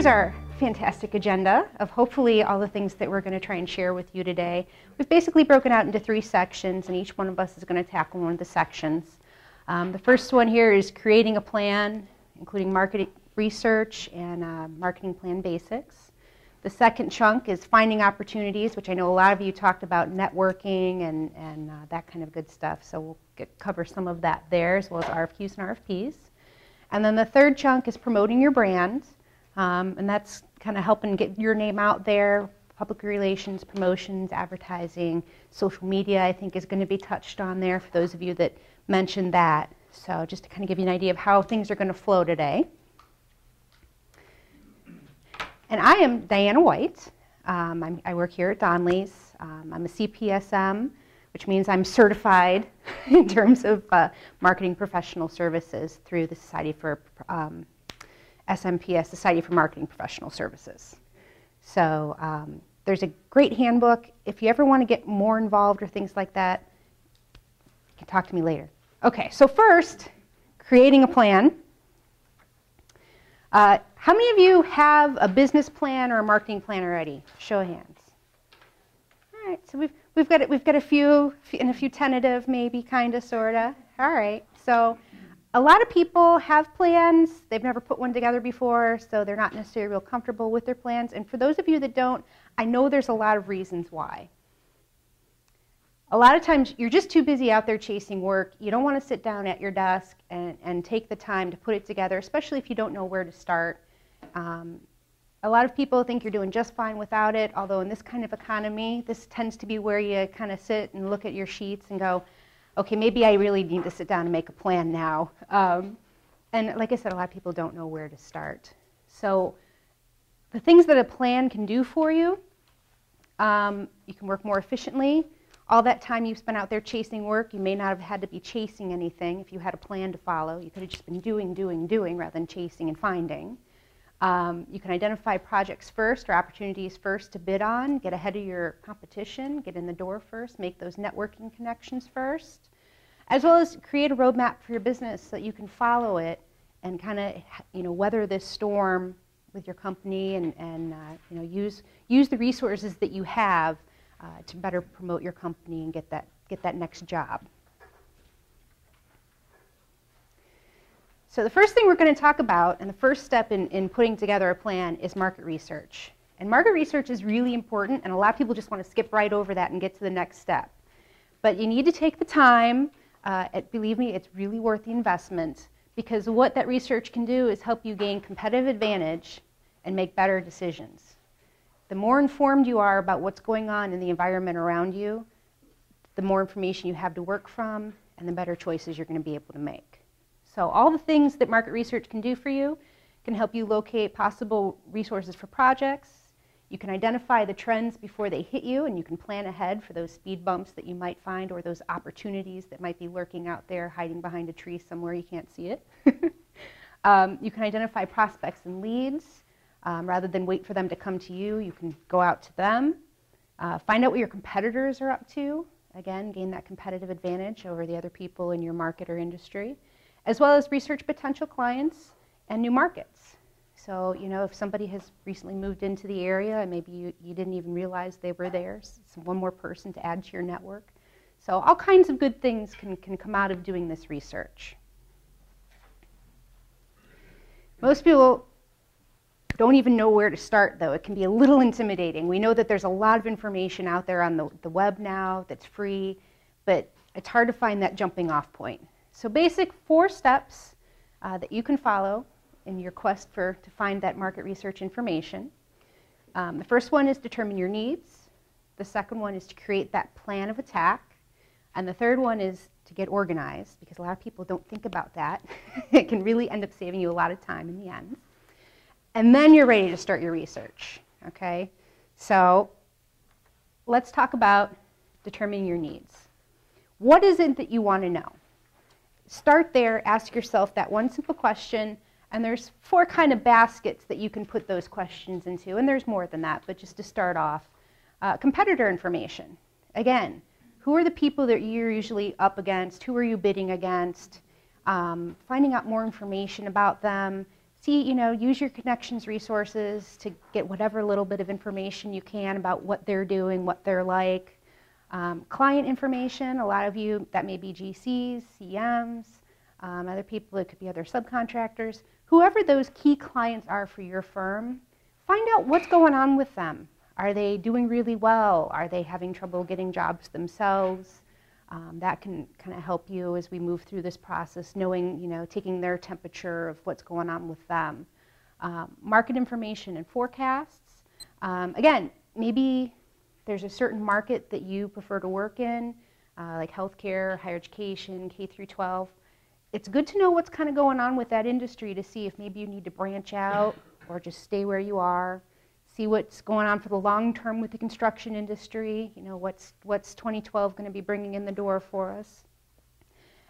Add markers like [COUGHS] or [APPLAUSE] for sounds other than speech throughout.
here's our fantastic agenda of hopefully all the things that we're going to try and share with you today. We've basically broken out into three sections, and each one of us is going to tackle one of the sections. Um, the first one here is creating a plan, including marketing research and uh, marketing plan basics. The second chunk is finding opportunities, which I know a lot of you talked about networking and, and uh, that kind of good stuff. So we'll get, cover some of that there, as well as RFQs and RFPs. And then the third chunk is promoting your brand, um, and that's kind of helping get your name out there, public relations, promotions, advertising, social media, I think is going to be touched on there for those of you that mentioned that. So just to kind of give you an idea of how things are going to flow today. And I am Diana White. Um, i work here at Donley's. Um, I'm a CPSM, which means I'm certified [LAUGHS] in terms of uh, marketing professional services through the Society for um, SMPS, Society for Marketing Professional Services. So um, there's a great handbook. If you ever want to get more involved or things like that, you can talk to me later. Okay, so first, creating a plan. Uh, how many of you have a business plan or a marketing plan already? Show of hands. All right, so we've, we've, got, it, we've got a few, and a few tentative, maybe, kind of, sort of. All right, so a lot of people have plans. They've never put one together before, so they're not necessarily real comfortable with their plans. And for those of you that don't, I know there's a lot of reasons why. A lot of times you're just too busy out there chasing work. You don't want to sit down at your desk and, and take the time to put it together, especially if you don't know where to start. Um, a lot of people think you're doing just fine without it, although in this kind of economy, this tends to be where you kind of sit and look at your sheets and go, okay, maybe I really need to sit down and make a plan now. Um, and like I said, a lot of people don't know where to start. So the things that a plan can do for you, um, you can work more efficiently. All that time you spent out there chasing work, you may not have had to be chasing anything if you had a plan to follow. You could have just been doing, doing, doing rather than chasing and finding. Um, you can identify projects first or opportunities first to bid on, get ahead of your competition, get in the door first, make those networking connections first, as well as create a roadmap for your business so that you can follow it and kind of you know weather this storm with your company and, and uh, you know use use the resources that you have uh, to better promote your company and get that get that next job. So the first thing we're going to talk about, and the first step in, in putting together a plan, is market research. And market research is really important, and a lot of people just want to skip right over that and get to the next step. But you need to take the time. Uh, it, believe me, it's really worth the investment because what that research can do is help you gain competitive advantage and make better decisions. The more informed you are about what's going on in the environment around you, the more information you have to work from, and the better choices you're going to be able to make. So all the things that market research can do for you can help you locate possible resources for projects. You can identify the trends before they hit you, and you can plan ahead for those speed bumps that you might find or those opportunities that might be lurking out there, hiding behind a tree somewhere you can't see it. [LAUGHS] um, you can identify prospects and leads. Um, rather than wait for them to come to you, you can go out to them. Uh, find out what your competitors are up to. Again, gain that competitive advantage over the other people in your market or industry as well as research potential clients and new markets. So, you know, if somebody has recently moved into the area and maybe you, you didn't even realize they were there, it's one more person to add to your network. So all kinds of good things can, can come out of doing this research. Most people don't even know where to start, though. It can be a little intimidating. We know that there's a lot of information out there on the, the web now that's free, but it's hard to find that jumping off point. So basic four steps uh, that you can follow in your quest for, to find that market research information. Um, the first one is determine your needs. The second one is to create that plan of attack. And the third one is to get organized, because a lot of people don't think about that. [LAUGHS] it can really end up saving you a lot of time in the end. And then you're ready to start your research, okay? So let's talk about determining your needs. What is it that you want to know? Start there, ask yourself that one simple question, and there's four kind of baskets that you can put those questions into, and there's more than that, but just to start off. Uh, competitor information. Again, who are the people that you're usually up against? Who are you bidding against? Um, finding out more information about them see, you know, use your connections resources to get whatever little bit of information you can about what they're doing, what they're like. Um, client information, a lot of you, that may be GCs, CMs, um, other people, it could be other subcontractors. Whoever those key clients are for your firm, find out what's going on with them. Are they doing really well? Are they having trouble getting jobs themselves? Um, that can kind of help you as we move through this process, knowing, you know, taking their temperature of what's going on with them. Um, market information and forecasts. Um, again, maybe there's a certain market that you prefer to work in, uh, like healthcare, higher education, K through 12. It's good to know what's kind of going on with that industry to see if maybe you need to branch out or just stay where you are see what's going on for the long term with the construction industry, you know, what's, what's 2012 going to be bringing in the door for us.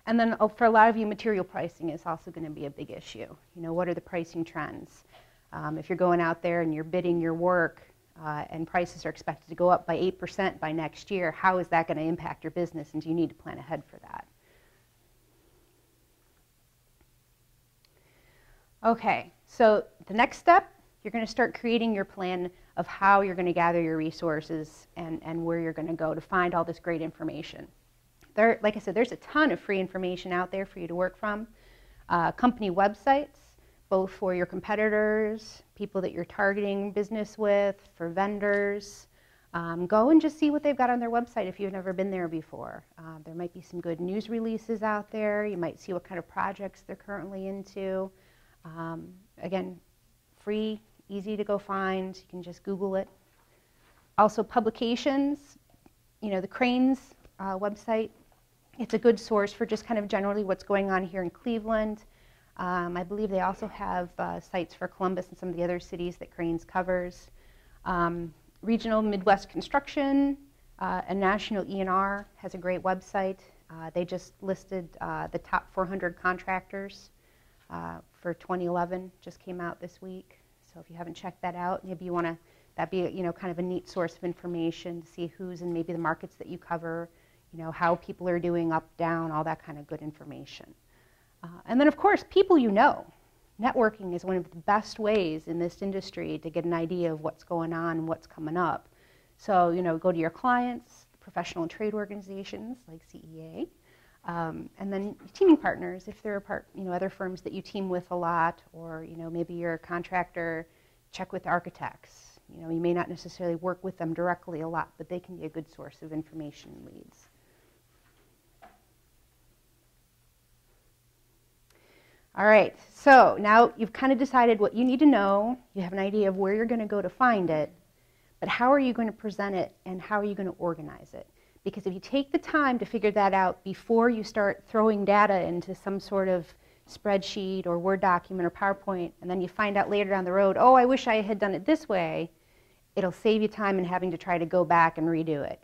And then oh, for a lot of you, material pricing is also going to be a big issue. You know, what are the pricing trends? Um, if you're going out there and you're bidding your work uh, and prices are expected to go up by 8% by next year, how is that going to impact your business and do you need to plan ahead for that? Okay, so the next step you're going to start creating your plan of how you're going to gather your resources and, and where you're going to go to find all this great information. There, like I said, there's a ton of free information out there for you to work from. Uh, company websites, both for your competitors, people that you're targeting business with, for vendors. Um, go and just see what they've got on their website if you've never been there before. Uh, there might be some good news releases out there. You might see what kind of projects they're currently into. Um, again, free easy to go find. You can just Google it. Also publications, you know, the Crain's uh, website, it's a good source for just kind of generally what's going on here in Cleveland. Um, I believe they also have uh, sites for Columbus and some of the other cities that Crain's covers. Um, regional Midwest Construction uh, and National ENR has a great website. Uh, they just listed uh, the top 400 contractors uh, for 2011, just came out this week. So if you haven't checked that out, maybe you want to, that'd be, you know, kind of a neat source of information to see who's in maybe the markets that you cover, you know, how people are doing up, down, all that kind of good information. Uh, and then, of course, people you know. Networking is one of the best ways in this industry to get an idea of what's going on and what's coming up. So, you know, go to your clients, professional trade organizations like CEA, um, and then teaming partners, if there are part, you know, other firms that you team with a lot, or you know, maybe you're a contractor, check with architects. You know, you may not necessarily work with them directly a lot, but they can be a good source of information leads. All right, so now you've kind of decided what you need to know. You have an idea of where you're going to go to find it, but how are you going to present it and how are you going to organize it? Because if you take the time to figure that out before you start throwing data into some sort of spreadsheet or Word document or PowerPoint, and then you find out later down the road, oh, I wish I had done it this way, it'll save you time in having to try to go back and redo it.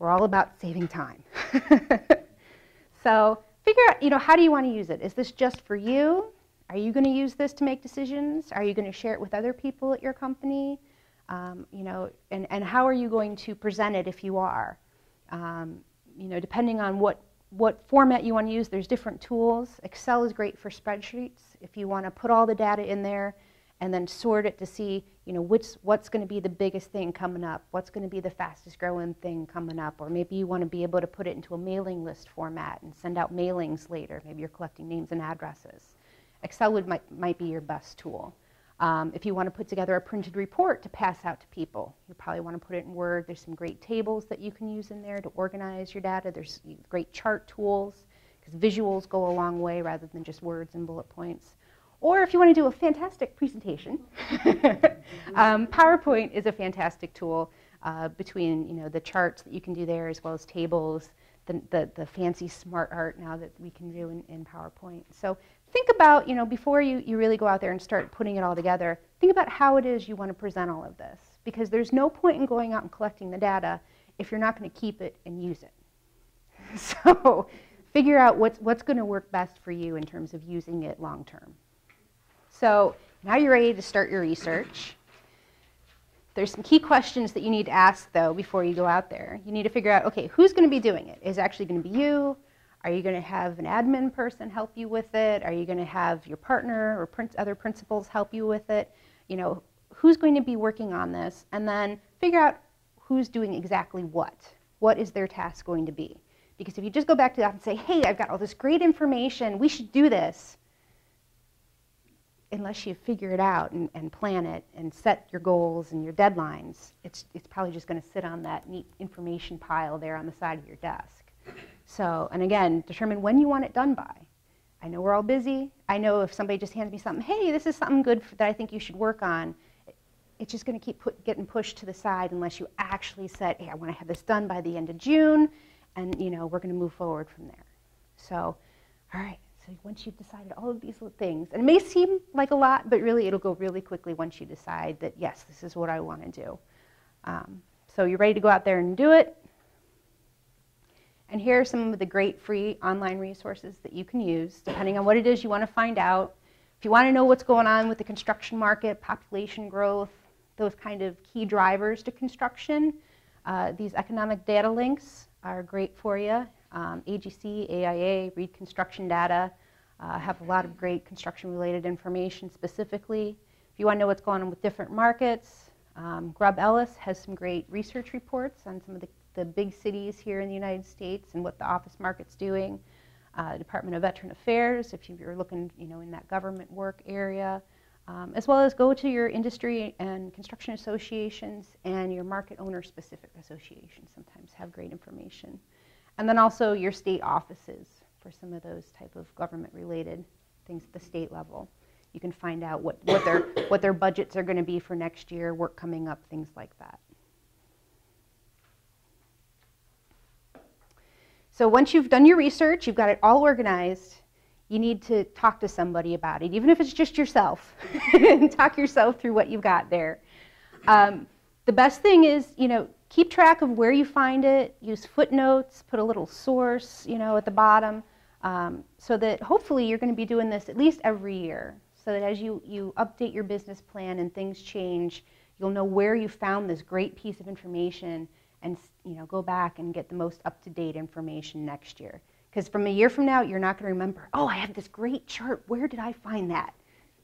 We're all about saving time. [LAUGHS] so figure out, you know, how do you want to use it? Is this just for you? Are you going to use this to make decisions? Are you going to share it with other people at your company? Um, you know, and, and how are you going to present it if you are? Um, you know, depending on what, what format you want to use, there's different tools. Excel is great for spreadsheets. If you want to put all the data in there and then sort it to see, you know, which, what's going to be the biggest thing coming up, what's going to be the fastest growing thing coming up, or maybe you want to be able to put it into a mailing list format and send out mailings later. Maybe you're collecting names and addresses. Excel would, might, might be your best tool. Um, if you want to put together a printed report to pass out to people, you probably want to put it in Word. There's some great tables that you can use in there to organize your data. There's great chart tools because visuals go a long way rather than just words and bullet points. Or if you want to do a fantastic presentation, [LAUGHS] um, PowerPoint is a fantastic tool uh, between you know, the charts that you can do there as well as tables, the, the, the fancy smart art now that we can do in, in PowerPoint. So think about, you know, before you, you really go out there and start putting it all together, think about how it is you want to present all of this. Because there's no point in going out and collecting the data if you're not going to keep it and use it. [LAUGHS] So figure out what's, what's going to work best for you in terms of using it long term. So now you're ready to start your research. There's some key questions that you need to ask, though, before you go out there. You need to figure out, okay, who's going to be doing it? Is it actually going to be you? Are you going to have an admin person help you with it? Are you going to have your partner or prin- other principals help you with it? You know, who's going to be working on this? And then figure out who's doing exactly what. What is their task going to be? Because if you just go back to that and say, hey, I've got all this great information, we should do this, unless you figure it out and, and plan it and set your goals and your deadlines, it's, it's probably just going to sit on that neat information pile there on the side of your desk. So, and again, determine when you want it done by. I know we're all busy. I know if somebody just hands me something, hey, this is something good that I think you should work on, it's just going to keep put, getting pushed to the side unless you actually said, hey, I want to have this done by the end of June, and you know, we're going to move forward from there. So, all right, so once you've decided all of these things, and it may seem like a lot, but really it'll go really quickly once you decide that, yes, this is what I want to do. Um, so you're ready to go out there and do it. And here are some of the great free online resources that you can use, depending on what it is you want to find out. If you want to know what's going on with the construction market, population growth, those kind of key drivers to construction, uh, these economic data links are great for you. Um, AGC, AIA, Reed Construction Data uh, have a lot of great construction-related information specifically. If you want to know what's going on with different markets, um, Grubb Ellis has some great research reports on some of the the big cities here in the United States and what the office market's doing. Uh, Department of Veteran Affairs, if you're looking, you know, in that government work area, um, as well as go to your industry and construction associations and your market owner specific associations sometimes have great information. And then also your state offices for some of those type of government related things at the state level. You can find out what, what, their, [COUGHS] what their budgets are going to be for next year, work coming up, things like that. So once you've done your research, you've got it all organized, you need to talk to somebody about it, even if it's just yourself. [LAUGHS] talk yourself through what you've got there. Um, the best thing is, you know, keep track of where you find it. Use footnotes. Put a little source, you know, at the bottom, um, so that hopefully you're going to be doing this at least every year. So that as you you update your business plan and things change, you'll know where you found this great piece of information and you know, go back and get the most up-to-date information next year. Because from a year from now, you're not going to remember, oh, I have this great chart. Where did I find that?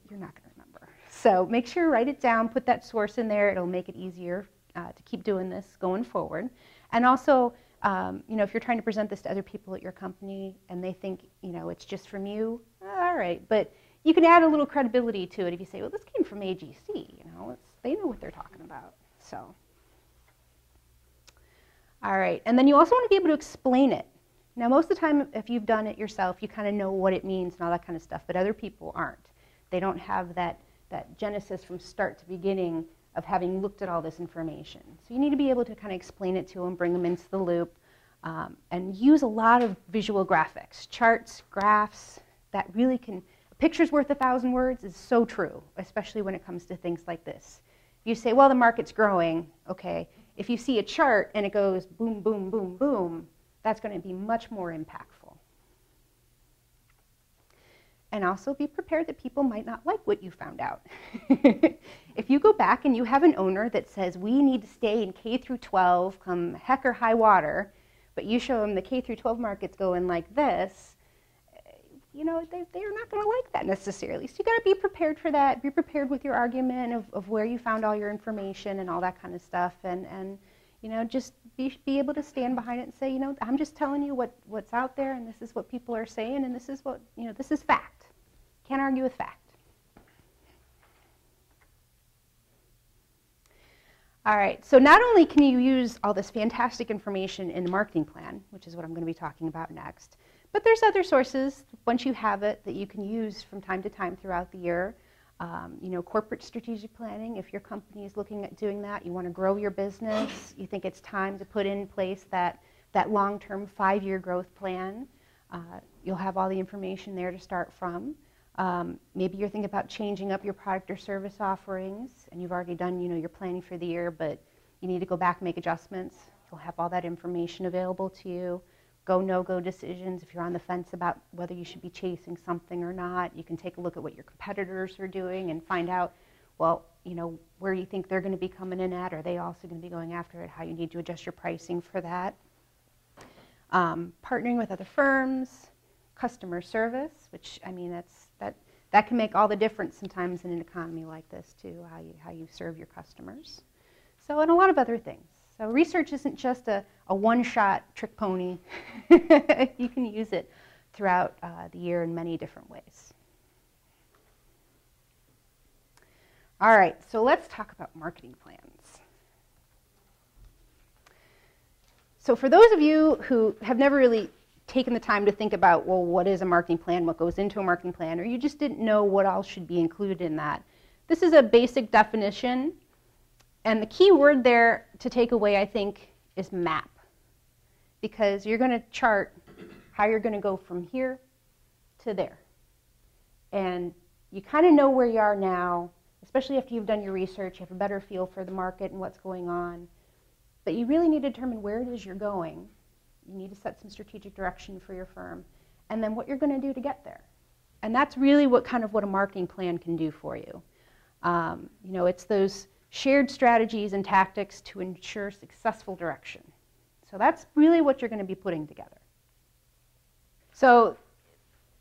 You're not going to remember. So make sure you write it down, put that source in there. It'll make it easier uh, to keep doing this going forward. And also, um, you know, if you're trying to present this to other people at your company and they think, you know, it's just from you, all right. But you can add a little credibility to it if you say, well, this came from AGC. You know, they know what they're talking about. So. All right, and then you also want to be able to explain it. Now, most of the time, if you've done it yourself, you kind of know what it means and all that kind of stuff, but other people aren't. They don't have that, that genesis from start to beginning of having looked at all this information. So you need to be able to kind of explain it to them, bring them into the loop, um, and use a lot of visual graphics, charts, graphs, that really can, a picture's worth a thousand words is so true, especially when it comes to things like this. You say, well, the market's growing, okay, if you see a chart and it goes boom, boom, boom, boom, that's going to be much more impactful. And also be prepared that people might not like what you found out. [LAUGHS] if you go back and you have an owner that says we need to stay in K through 12 come heck or high water, but you show them the K through 12 markets going like this, you know, they, they're not going to like that necessarily. So you got to be prepared for that. Be prepared with your argument of, of where you found all your information and all that kind of stuff. And, and you know, just be, be able to stand behind it and say, you know, I'm just telling you what, what's out there and this is what people are saying and this is what, you know, this is fact. Can't argue with fact. All right, so not only can you use all this fantastic information in the marketing plan, which is what I'm going to be talking about next, but there's other sources, once you have it, that you can use from time to time throughout the year. Um, you know, corporate strategic planning, if your company is looking at doing that, you want to grow your business, you think it's time to put in place that, that long-term five-year growth plan, uh, you'll have all the information there to start from. Um, maybe you're thinking about changing up your product or service offerings, and you've already done, you know, your planning for the year, but you need to go back and make adjustments. You'll have all that information available to you go no go decisions. If you're on the fence about whether you should be chasing something or not, you can take a look at what your competitors are doing and find out, well, you know, where you think they're going to be coming in at. Are they also going to be going after it? How you need to adjust your pricing for that. um, partnering with other firms, customer service, which I mean that's that can make all the difference sometimes in an economy like this too, how you how you serve your customers. So and a lot of other things. So research isn't just a, a one-shot trick pony. [LAUGHS] you can use it throughout uh, the year in many different ways. All right, so let's talk about marketing plans. So for those of you who have never really taken the time to think about, well, what is a marketing plan, what goes into a marketing plan, or you just didn't know what all should be included in that, this is a basic definition. And the key word there to take away, I think, is map. Because you're going to chart how you're going to go from here to there. And you kind of know where you are now, especially after you've done your research, you have a better feel for the market and what's going on. But you really need to determine where it is you're going. You need to set some strategic direction for your firm, and then what you're going to do to get there. And that's really what kind of what a marketing plan can do for you. Um, you know, it's those shared strategies and tactics to ensure successful direction. So that's really what you're going to be putting together. So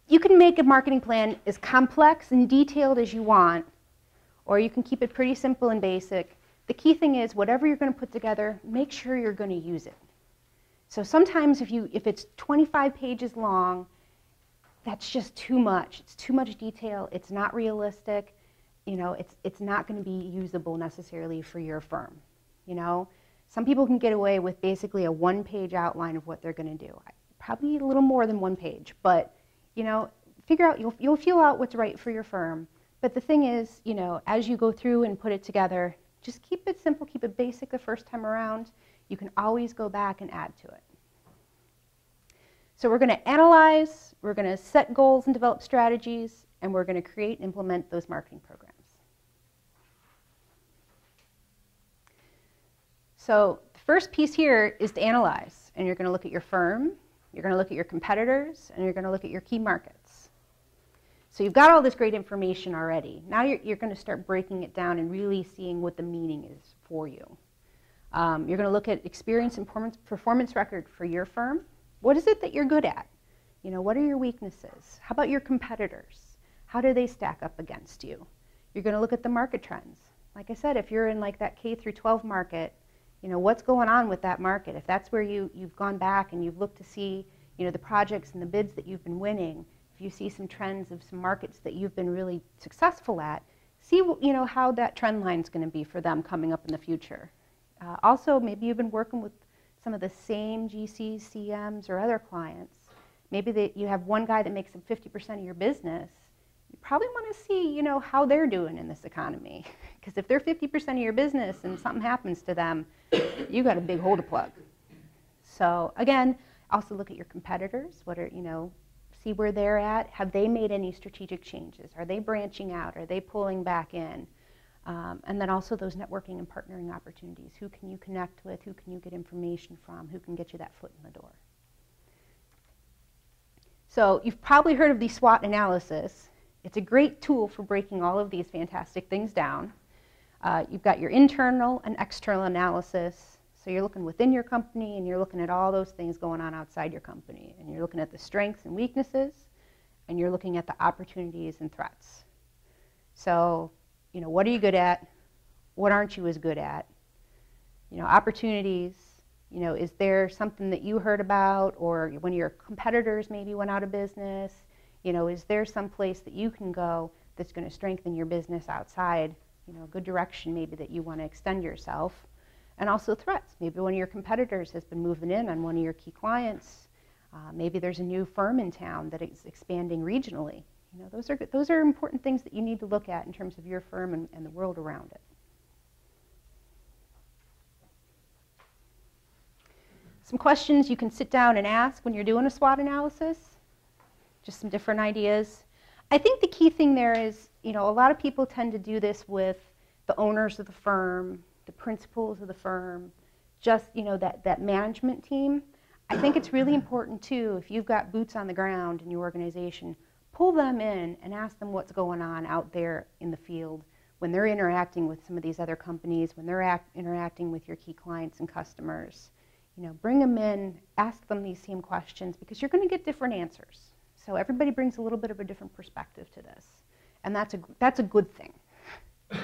you can make a marketing plan as complex and detailed as you want, or you can keep it pretty simple and basic the key thing is whatever you're going to put together, make sure you're going to use it. So sometimes if, you, if it's 25 pages long, that's just too much. It's too much detail. It's not realistic. You know, it's, it's not going to be usable necessarily for your firm. You know, some people can get away with basically a one-page outline of what they're going to do. Probably a little more than one page, but you know, figure out you'll, you'll feel out what's right for your firm. But the thing is, you know, as you go through and put it together, just keep it simple, keep it basic the first time around. You can always go back and add to it. So we're going to analyze, we're going to set goals and develop strategies, and we're going to create and implement those marketing programs. So the first piece here is to analyze, and you're going to look at your firm, you're going to look at your competitors, and you're going to look at your key markets. So you've got all this great information already. Now you're, you're going to start breaking it down and really seeing what the meaning is for you. Um, you're going to look at experience and performance, record for your firm. What is it that you're good at? You know, what are your weaknesses? How about your competitors? How do they stack up against you? You're going to look at the market trends. Like I said, if you're in like that K through 12 market, you know, what's going on with that market? If that's where you, you've gone back and you've looked to see, you know, the projects and the bids that you've been winning, if you see some trends of some markets that you've been really successful at, see you know, how that trend line is going to be for them coming up in the future. Uh, also, maybe you've been working with some of the same GCs, CMs, or other clients. Maybe they, you have one guy that makes up 50% of your business. You probably want to see, you know, how they're doing in this economy. [LAUGHS] Because if they're 50% of your business and something happens to them, [COUGHS] you got a big hole to plug. So again, also look at your competitors. What are, you know, see where they're at. Have they made any strategic changes? Are they branching out? Are they pulling back in? Um, and then also those networking and partnering opportunities. Who can you connect with? Who can you get information from? Who can get you that foot in the door? So you've probably heard of the SWOT analysis. It's a great tool for breaking all of these fantastic things down. Uh, you've got your internal and external analysis, so you're looking within your company and you're looking at all those things going on outside your company. And you're looking at the strengths and weaknesses and you're looking at the opportunities and threats. So, you know, what are you good at? What aren't you as good at? You know, opportunities, you know, is there something that you heard about or when your competitors maybe went out of business? You know, is there some place that you can go that's going to strengthen your business outside, you know, a good direction maybe that you want to extend yourself? and also threats. Maybe one of your competitors has been moving in on one of your key clients. Uh, maybe there's a new firm in town that is expanding regionally. You know, those are, those are important things that you need to look at in terms of your firm and, and the world around it. Some questions you can sit down and ask when you're doing a SWOT analysis. Just some different ideas. I think the key thing there is, you know, a lot of people tend to do this with the owners of the firm, the principals of the firm, just you know that, that management team. I think it's really important too, if you've got boots on the ground in your organization, pull them in and ask them what's going on out there in the field when they're interacting with some of these other companies, when they're act, interacting with your key clients and customers. You know, bring them in, ask them these same questions because you're going to get different answers. So everybody brings a little bit of a different perspective to this, and that's a that's a good thing. [COUGHS]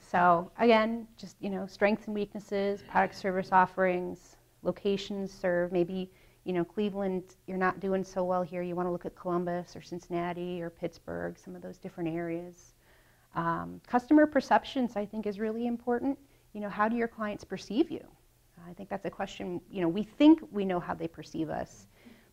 so again, just you know, strengths and weaknesses, product service offerings, locations served. Maybe you know Cleveland, you're not doing so well here. You want to look at Columbus or Cincinnati or Pittsburgh, some of those different areas. Um, customer perceptions, I think, is really important. You know, how do your clients perceive you? I think that's a question. You know, we think we know how they perceive us,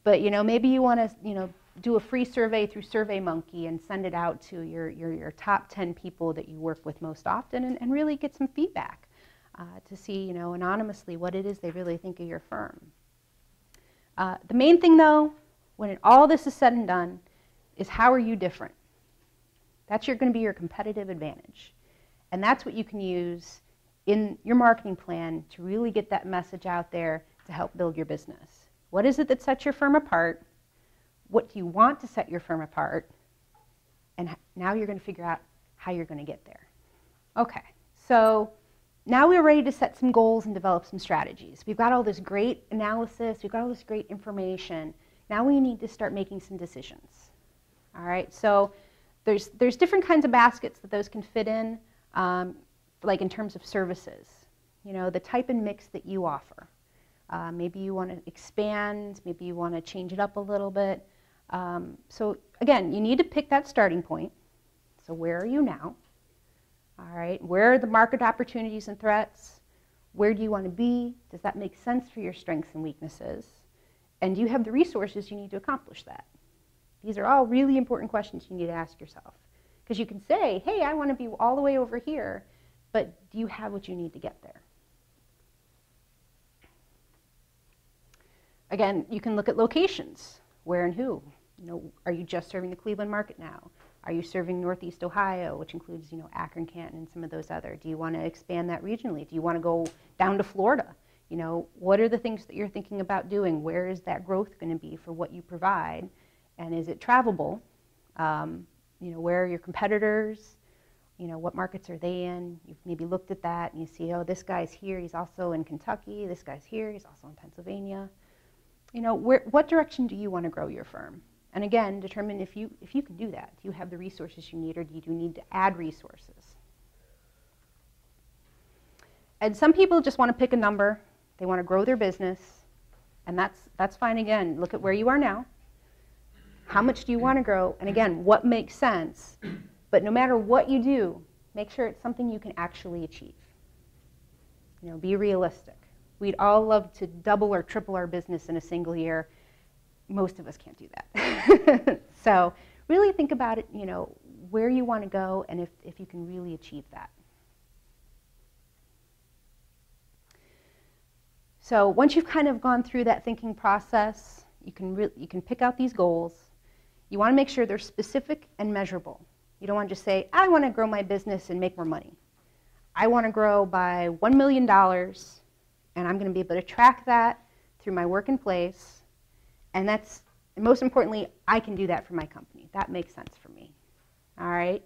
but you know, maybe you want to you know do a free survey through SurveyMonkey and send it out to your your, your top 10 people that you work with most often, and, and really get some feedback uh, to see you know anonymously what it is they really think of your firm. Uh, the main thing, though, when all this is said and done, is how are you different? That's going to be your competitive advantage. And that's what you can use in your marketing plan to really get that message out there to help build your business. What is it that sets your firm apart? What do you want to set your firm apart? And now you're going to figure out how you're going to get there. Okay, so now we're ready to set some goals and develop some strategies. We've got all this great analysis, we've got all this great information. Now we need to start making some decisions. All right, so there's, there's different kinds of baskets that those can fit in, um, like in terms of services. You know, the type and mix that you offer. Uh, maybe you want to expand, maybe you want to change it up a little bit. Um, so again, you need to pick that starting point. So where are you now? All right, where are the market opportunities and threats? Where do you want to be? Does that make sense for your strengths and weaknesses? And do you have the resources you need to accomplish that? These are all really important questions you need to ask yourself. Because you can say, hey, I want to be all the way over here, but do you have what you need to get there? Again, you can look at locations. Where and who? You know, are you just serving the Cleveland market now? Are you serving Northeast Ohio, which includes, you know, Akron, Canton, and some of those other? Do you want to expand that regionally? Do you want to go down to Florida? You know, what are the things that you're thinking about doing? Where is that growth going to be for what you provide? and is it travelable? Um, you know, where are your competitors? You know, what markets are they in? You've maybe looked at that and you see, oh, this guy's here, he's also in Kentucky. This guy's here, he's also in Pennsylvania. You know, where, what direction do you want to grow your firm? And again, determine if you, if you can do that. Do you have the resources you need or do you need to add resources? And some people just want to pick a number. They want to grow their business. And that's, that's fine again. Look at where you are now how much do you want to grow? And again, what makes sense? But no matter what you do, make sure it's something you can actually achieve. You know, be realistic. We'd all love to double or triple our business in a single year. Most of us can't do that. [LAUGHS] so really think about it, you know, where you want to go and if, if you can really achieve that. So once you've kind of gone through that thinking process, you can, you can pick out these goals you want to make sure they're specific and measurable. You don't want to just say, I want to grow my business and make more money. I want to grow by $1 million, and I'm going to be able to track that through my work in place. And that's, most importantly, I can do that for my company. That makes sense for me. All right?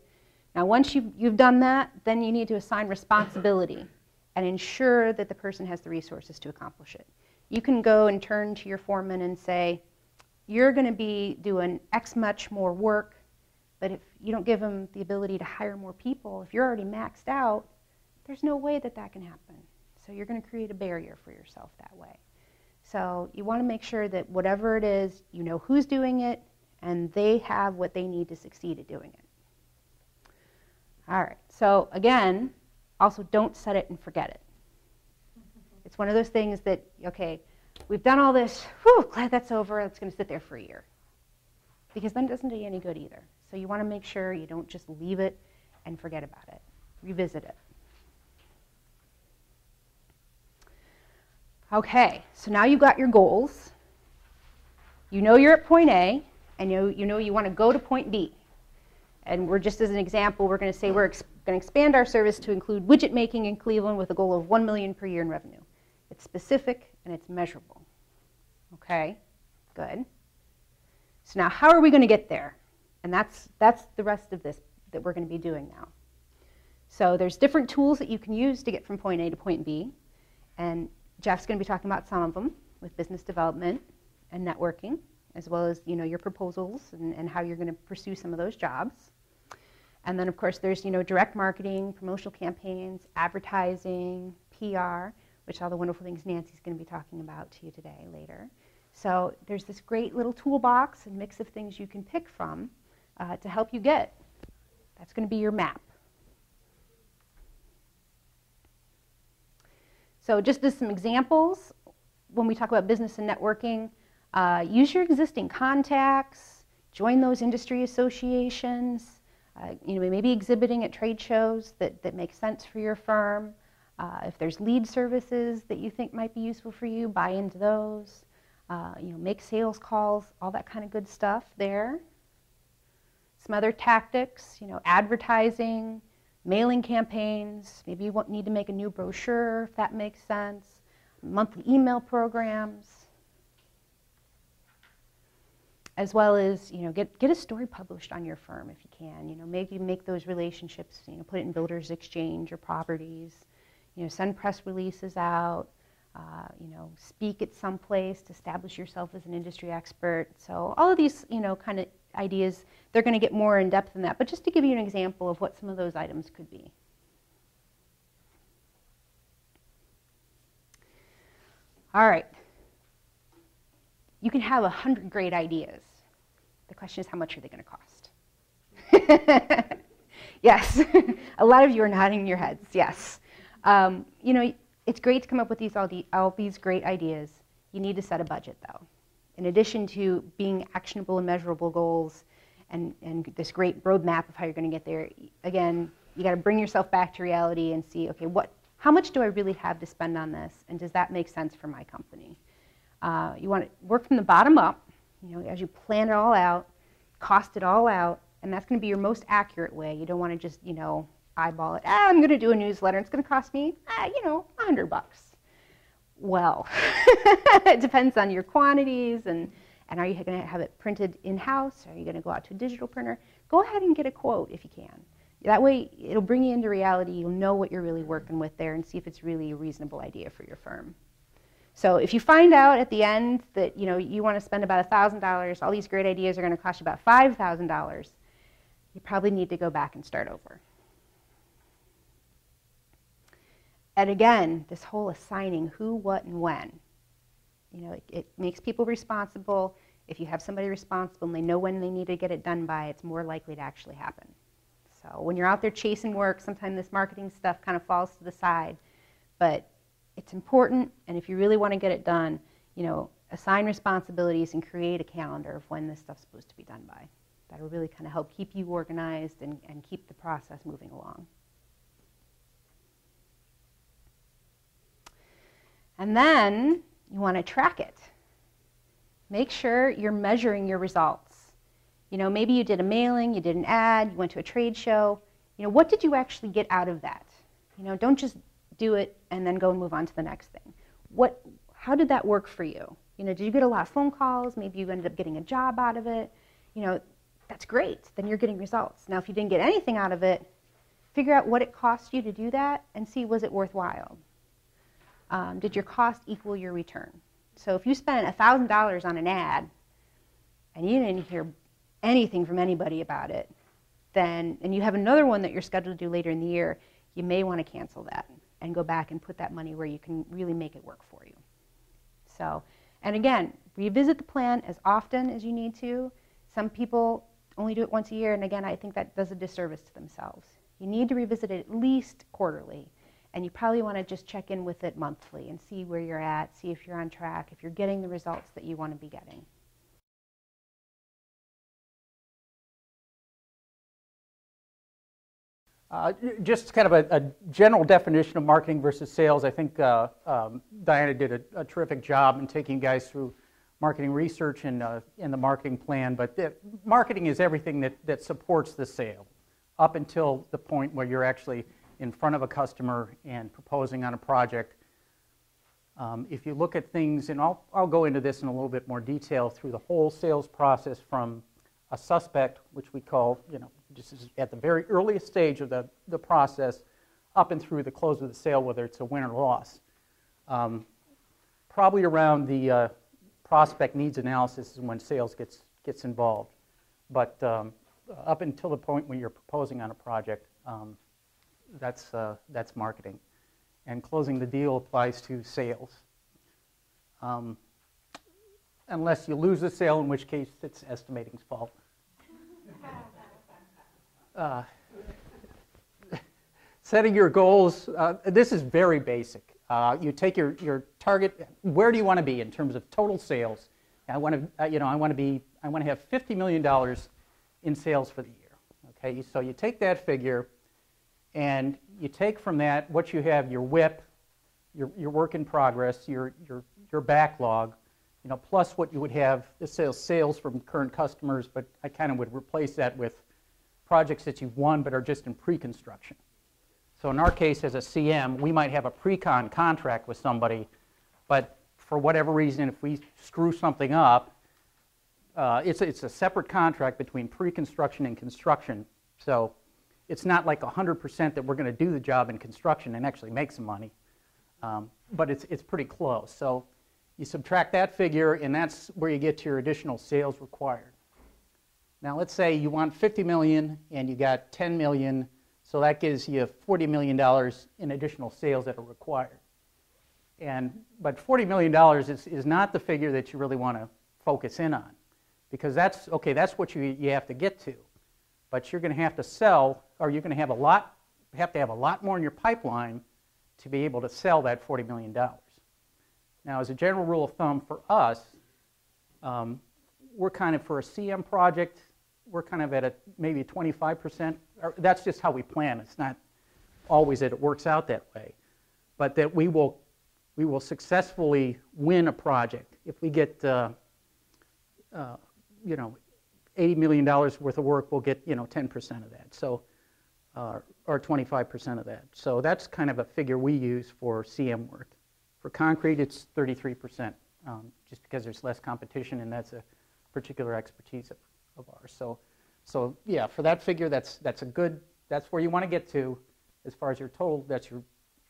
Now, once you've, you've done that, then you need to assign responsibility and ensure that the person has the resources to accomplish it. You can go and turn to your foreman and say, you're going to be doing X much more work, but if you don't give them the ability to hire more people, if you're already maxed out, there's no way that that can happen. So you're going to create a barrier for yourself that way. So you want to make sure that whatever it is, you know who's doing it, and they have what they need to succeed at doing it. All right, so again, also don't set it and forget it. [LAUGHS] It's one of those things that, okay, we've done all this, whew, glad that's over, it's going to sit there for a year. Because then it doesn't do you any good either. So you want to make sure you don't just leave it and forget about it. Revisit it. Okay, so now you've got your goals. You know you're at point A, and you, you know you want to go to point B. And we're just as an example, we're going to say we're going to expand our service to include widget making in Cleveland with a goal of 1 million per year in revenue. It's specific and it's measurable. Okay, good. So now how are we going to get there? And that's, that's the rest of this that we're going to be doing now. So there's different tools that you can use to get from point A to point B. And Jeff's going to be talking about some of them with business development and networking, as well as you know your proposals and, and how you're going to pursue some of those jobs. And then of course there's you know direct marketing, promotional campaigns, advertising, PR, which are all the wonderful things Nancy's going to be talking about to you today later. So there's this great little toolbox and mix of things you can pick from uh, to help you get. That's going to be your map. So just as some examples, when we talk about business and networking, uh, use your existing contacts, join those industry associations, uh, you know, maybe exhibiting at trade shows that, that make sense for your firm. Uh, if there's lead services that you think might be useful for you, buy into those. Uh, you know, make sales calls, all that kind of good stuff there. Some other tactics, you know, advertising, mailing campaigns. Maybe you need to make a new brochure, if that makes sense. Monthly email programs. As well as, you know, get, get a story published on your firm if you can. You know, maybe make those relationships, you know, put it in Builders Exchange or Properties. You know, send press releases out. Uh, you know, speak at some place to establish yourself as an industry expert. So all of these, you know, kind of ideas, they're going to get more in depth than that. But just to give you an example of what some of those items could be. All right. You can have a hundred great ideas. The question is, how much are they going to cost? [LAUGHS] yes, [LAUGHS] a lot of you are nodding your heads. Yes, um, you know, it's great to come up with these all, the, all these great ideas. You need to set a budget, though. In addition to being actionable and measurable goals and, and this great roadmap of how you're going to get there, again, you got to bring yourself back to reality and see, okay, what, how much do I really have to spend on this, and does that make sense for my company? Uh, you want to work from the bottom up, you know, as you plan it all out, cost it all out, and that's going to be your most accurate way. You don't want to just, you know, eyeball it. Ah, I'm going to do a newsletter. It's going to cost me, ah, you know, a hundred bucks. Well, [LAUGHS] it depends on your quantities and, and are you going to have it printed in-house? Are you going to go out to a digital printer? Go ahead and get a quote if you can. That way, it'll bring you into reality. You'll know what you're really working with there and see if it's really a reasonable idea for your firm. So if you find out at the end that you know you want to spend about $1,000, all these great ideas are going to cost you about $5,000, you probably need to go back and start over. And again, this whole assigning who, what, and when. You know, it, it, makes people responsible. If you have somebody responsible and they know when they need to get it done by, it's more likely to actually happen. So when you're out there chasing work, sometimes this marketing stuff kind of falls to the side. But it's important, and if you really want to get it done, you know, assign responsibilities and create a calendar of when this stuff's supposed to be done by. That'll really kind of help keep you organized and, and keep the process moving along. And then you want to track it. Make sure you're measuring your results. You know, maybe you did a mailing, you did an ad, you went to a trade show. You know, what did you actually get out of that? You know, don't just do it and then go and move on to the next thing. What, how did that work for you? You know, did you get a lot of phone calls? Maybe you ended up getting a job out of it. You know, that's great. Then you're getting results. Now, if you didn't get anything out of it, figure out what it cost you to do that and see was it worthwhile um, did your cost equal your return? So if you spent $1,000 on an ad and you didn't hear anything from anybody about it, then, and you have another one that you're scheduled to do later in the year, you may want to cancel that and go back and put that money where you can really make it work for you. So, and again, revisit the plan as often as you need to. Some people only do it once a year, and again, I think that does a disservice to themselves. You need to revisit it at least quarterly and you probably want to just check in with it monthly and see where you're at, see if you're on track, if you're getting the results that you want to be getting. Uh, just kind of a, a, general definition of marketing versus sales. I think uh, um, Diana did a, a, terrific job in taking guys through marketing research and, uh, the marketing plan. But the, marketing is everything that, that supports the sale up until the point where you're actually in front of a customer and proposing on a project. Um, if you look at things, and I'll, I'll go into this in a little bit more detail through the whole sales process from a suspect, which we call, you know, just at the very earliest stage of the, the process, up and through the close of the sale, whether it's a win or loss. Um, probably around the uh, prospect needs analysis is when sales gets, gets involved. But um, up until the point when you're proposing on a project, um, that's, uh, that's marketing. And closing the deal applies to sales. Um, Unless you lose the sale, in which case it's estimating's fault. Uh, [LAUGHS] Setting your goals, uh, this is very basic. Uh, You take your, your target, where do you want to be in terms of total sales? I want to, uh, you know, I want to be, I want to have $50 million in sales for the year. Okay, so you take that figure and you take from that what you have, your WIP, your, your work in progress, your, your, your backlog, you know, plus what you would have, this sales, sales from current customers, but I kind of would replace that with projects that you've won but are just in pre-construction. So in our case, as a CM, we might have a pre-con contract with somebody, but for whatever reason, if we screw something up, uh, it's, it's a separate contract between pre-construction and construction. So it's not like 100% that we're going to do the job in construction and actually make some money, um, but it's, it's pretty close. So you subtract that figure, and that's where you get to your additional sales required. Now let's say you want 50 million and you got 10 million, so that gives you 40 million dollars in additional sales that are required. And but 40 million dollars is, is not the figure that you really want to focus in on, because that's okay. That's what you you have to get to, but you're going to have to sell, or you're going to have a lot have to have a lot more in your pipeline to be able to sell that 40 million dollars. Now, as a general rule of thumb for us, um, we're kind of for a CM project, we're kind of at a maybe 25%. Or that's just how we plan. It's not always that it works out that way, but that we will we will successfully win a project if we get uh, uh, you know 80 million dollars worth of work. We'll get you know 10% of that. So. Uh, or 25% of that. So that's kind of a figure we use for CM work. For concrete, it's 33%, um, just because there's less competition, and that's a particular expertise of, of ours. So, so yeah, for that figure, that's that's a good. That's where you want to get to, as far as your total. That's your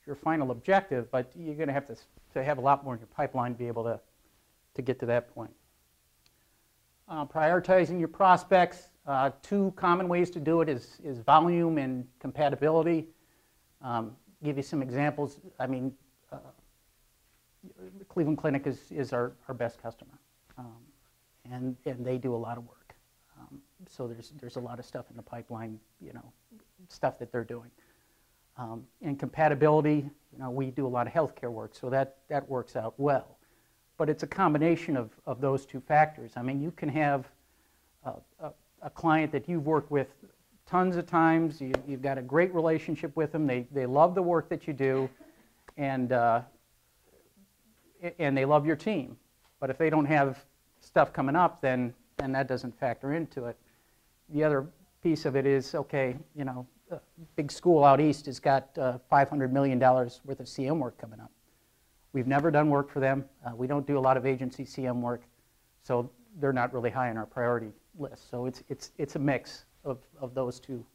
your final objective. But you're going to have to to have a lot more in your pipeline to be able to to get to that point. Uh, prioritizing your prospects. Uh, two common ways to do it is, is volume and compatibility. Um, give you some examples. I mean, uh, Cleveland Clinic is, is our, our best customer, um, and, and they do a lot of work. Um, so there's, there's a lot of stuff in the pipeline, you know, stuff that they're doing. Um, and compatibility, you know, we do a lot of healthcare work, so that, that works out well. But it's a combination of, of those two factors. I mean, you can have a client that you've worked with tons of times, you, have got a great relationship with them, they, they love the work that you do, and, uh, and they love your team. But if they don't have stuff coming up, then, then that doesn't factor into it. The other piece of it is, okay, you know, big school out east has got uh, $500 million worth of CM work coming up. We've never done work for them. Uh, we don't do a lot of agency CM work, so they're not really high on our priority list. So it's, it's, it's a mix of, of those two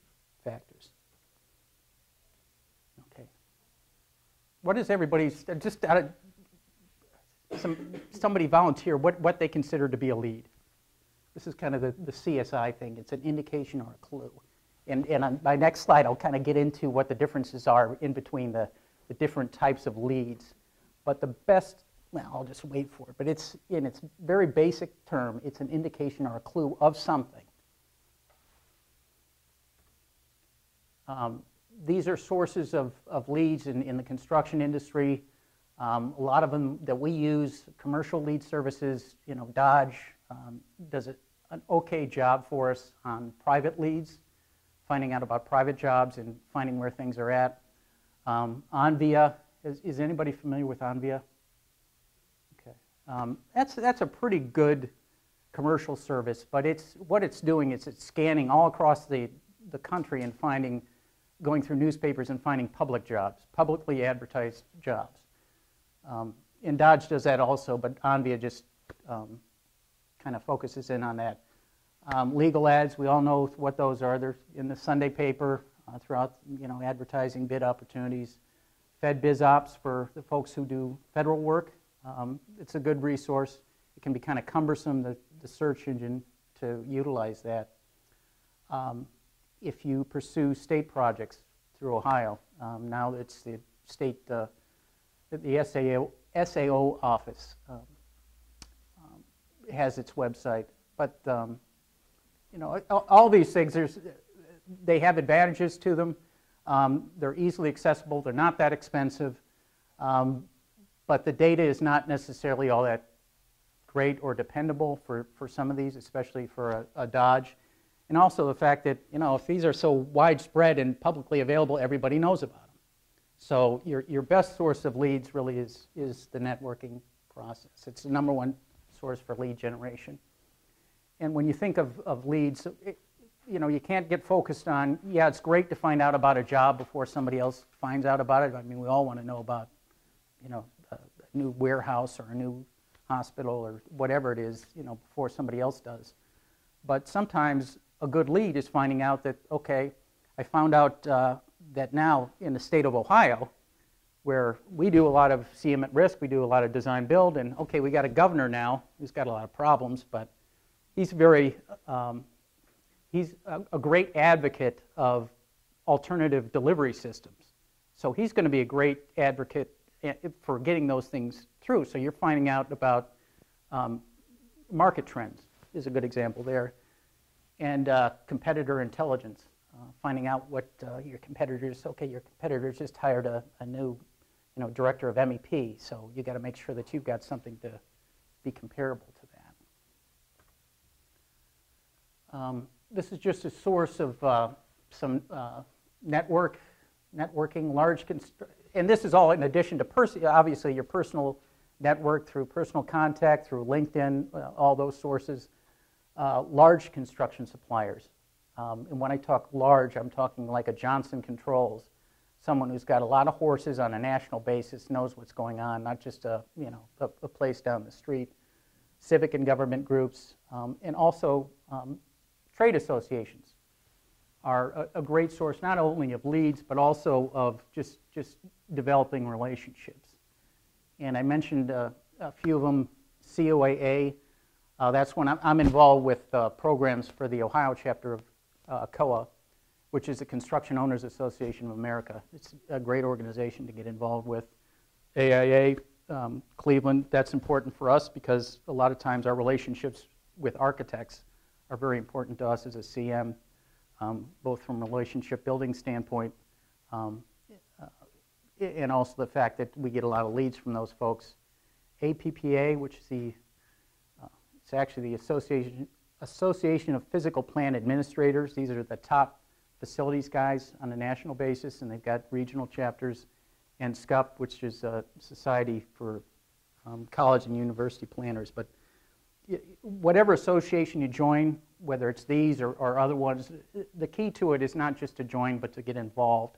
factors. Okay. What is everybody's, uh, just out of, some, somebody volunteer what, what they consider to be a lead. This is kind of the, the CSI thing. It's an indication or a clue. And, and on my next slide, I'll kind of get into what the differences are in between the, the different types of leads. But the best, well, I'll just wait for it, but it's in its very basic term, it's an indication or a clue of something. Um, these are sources of, of leads in, in the construction industry. Um, a lot of them that we use, commercial lead services, you know, Dodge um, does a, an okay job for us on private leads, finding out about private jobs and finding where things are at. Um, Onvia, is, is, anybody familiar with Onvia? Um, that's that's a pretty good commercial service, but it's what it's doing is it's scanning all across the the country and finding, going through newspapers and finding public jobs, publicly advertised jobs. Um, and Dodge does that also, but Onvia just um, kind of focuses in on that. Um, legal ads, we all know what those are. They're in the Sunday paper uh, throughout, you know, advertising bid opportunities. FedBizOpps for the folks who do federal work. Um, it's a good resource. It can be kind of cumbersome, the, the search engine, to utilize that. Um, if you pursue state projects through Ohio, um, now it's the state, uh, the SAO, SAO office um, um, has its website. But um, you know, all, these things, there's, they have advantages to them. They're easily accessible. They're not that expensive. Um, but the data is not necessarily all that great or dependable for, for some of these, especially for a, a Dodge. And also the fact that, you know, if these are so widespread and publicly available, everybody knows about them. So your, your best source of leads really is, is the networking process. It's the number one source for lead generation. And when you think of, of leads, it, you know, you can't get focused on, yeah, it's great to find out about a job before somebody else finds out about it. I mean, we all want to know about, you know, new warehouse or a new hospital or whatever it is, you know, before somebody else does. But sometimes a good lead is finding out that, okay, I found out uh, that now in the state of Ohio, where we do a lot of CM at risk, we do a lot of design build, and okay, we got a governor now who's got a lot of problems, but he's very, um, he's a, a great advocate of alternative delivery systems. So he's going to be a great advocate for getting those things through. So you're finding out about um, market trends is a good example there, and uh, competitor intelligence, uh, finding out what uh, your competitors. Okay, your competitors just hired a, a new, you know, director of MEP, so you got to make sure that you've got something to be comparable to that. Um, this is just a source of uh, some uh, network, networking, large, and this is all in addition to obviously your personal network through personal contact, through LinkedIn, uh, all those sources. Uh, large construction suppliers. Um, and when I talk large, I'm talking like a Johnson Controls, someone who's got a lot of horses on a national basis, knows what's going on, not just a, you know, a, a place down the street. Civic and government groups, um, and also um, trade associations are a, a, great source not only of leads, but also of just, just developing relationships. And I mentioned uh, a few of them, COAA. Uh, that's when I'm, I'm involved with uh, programs for the Ohio chapter of uh, COA, which is the Construction Owners Association of America. It's a great organization to get involved with. AIA, um, Cleveland, that's important for us because a lot of times our relationships with architects are very important to us as a CM, um, both from a relationship building standpoint um, and also the fact that we get a lot of leads from those folks. APPA, which is the, uh, it's actually the Association, Association of Physical Plant Administrators. These are the top facilities guys on a national basis, and they've got regional chapters. And SCUP, which is a society for um, college and university planners. But whatever association you join, whether it's these or, or other ones, the key to it is not just to join, but to get involved.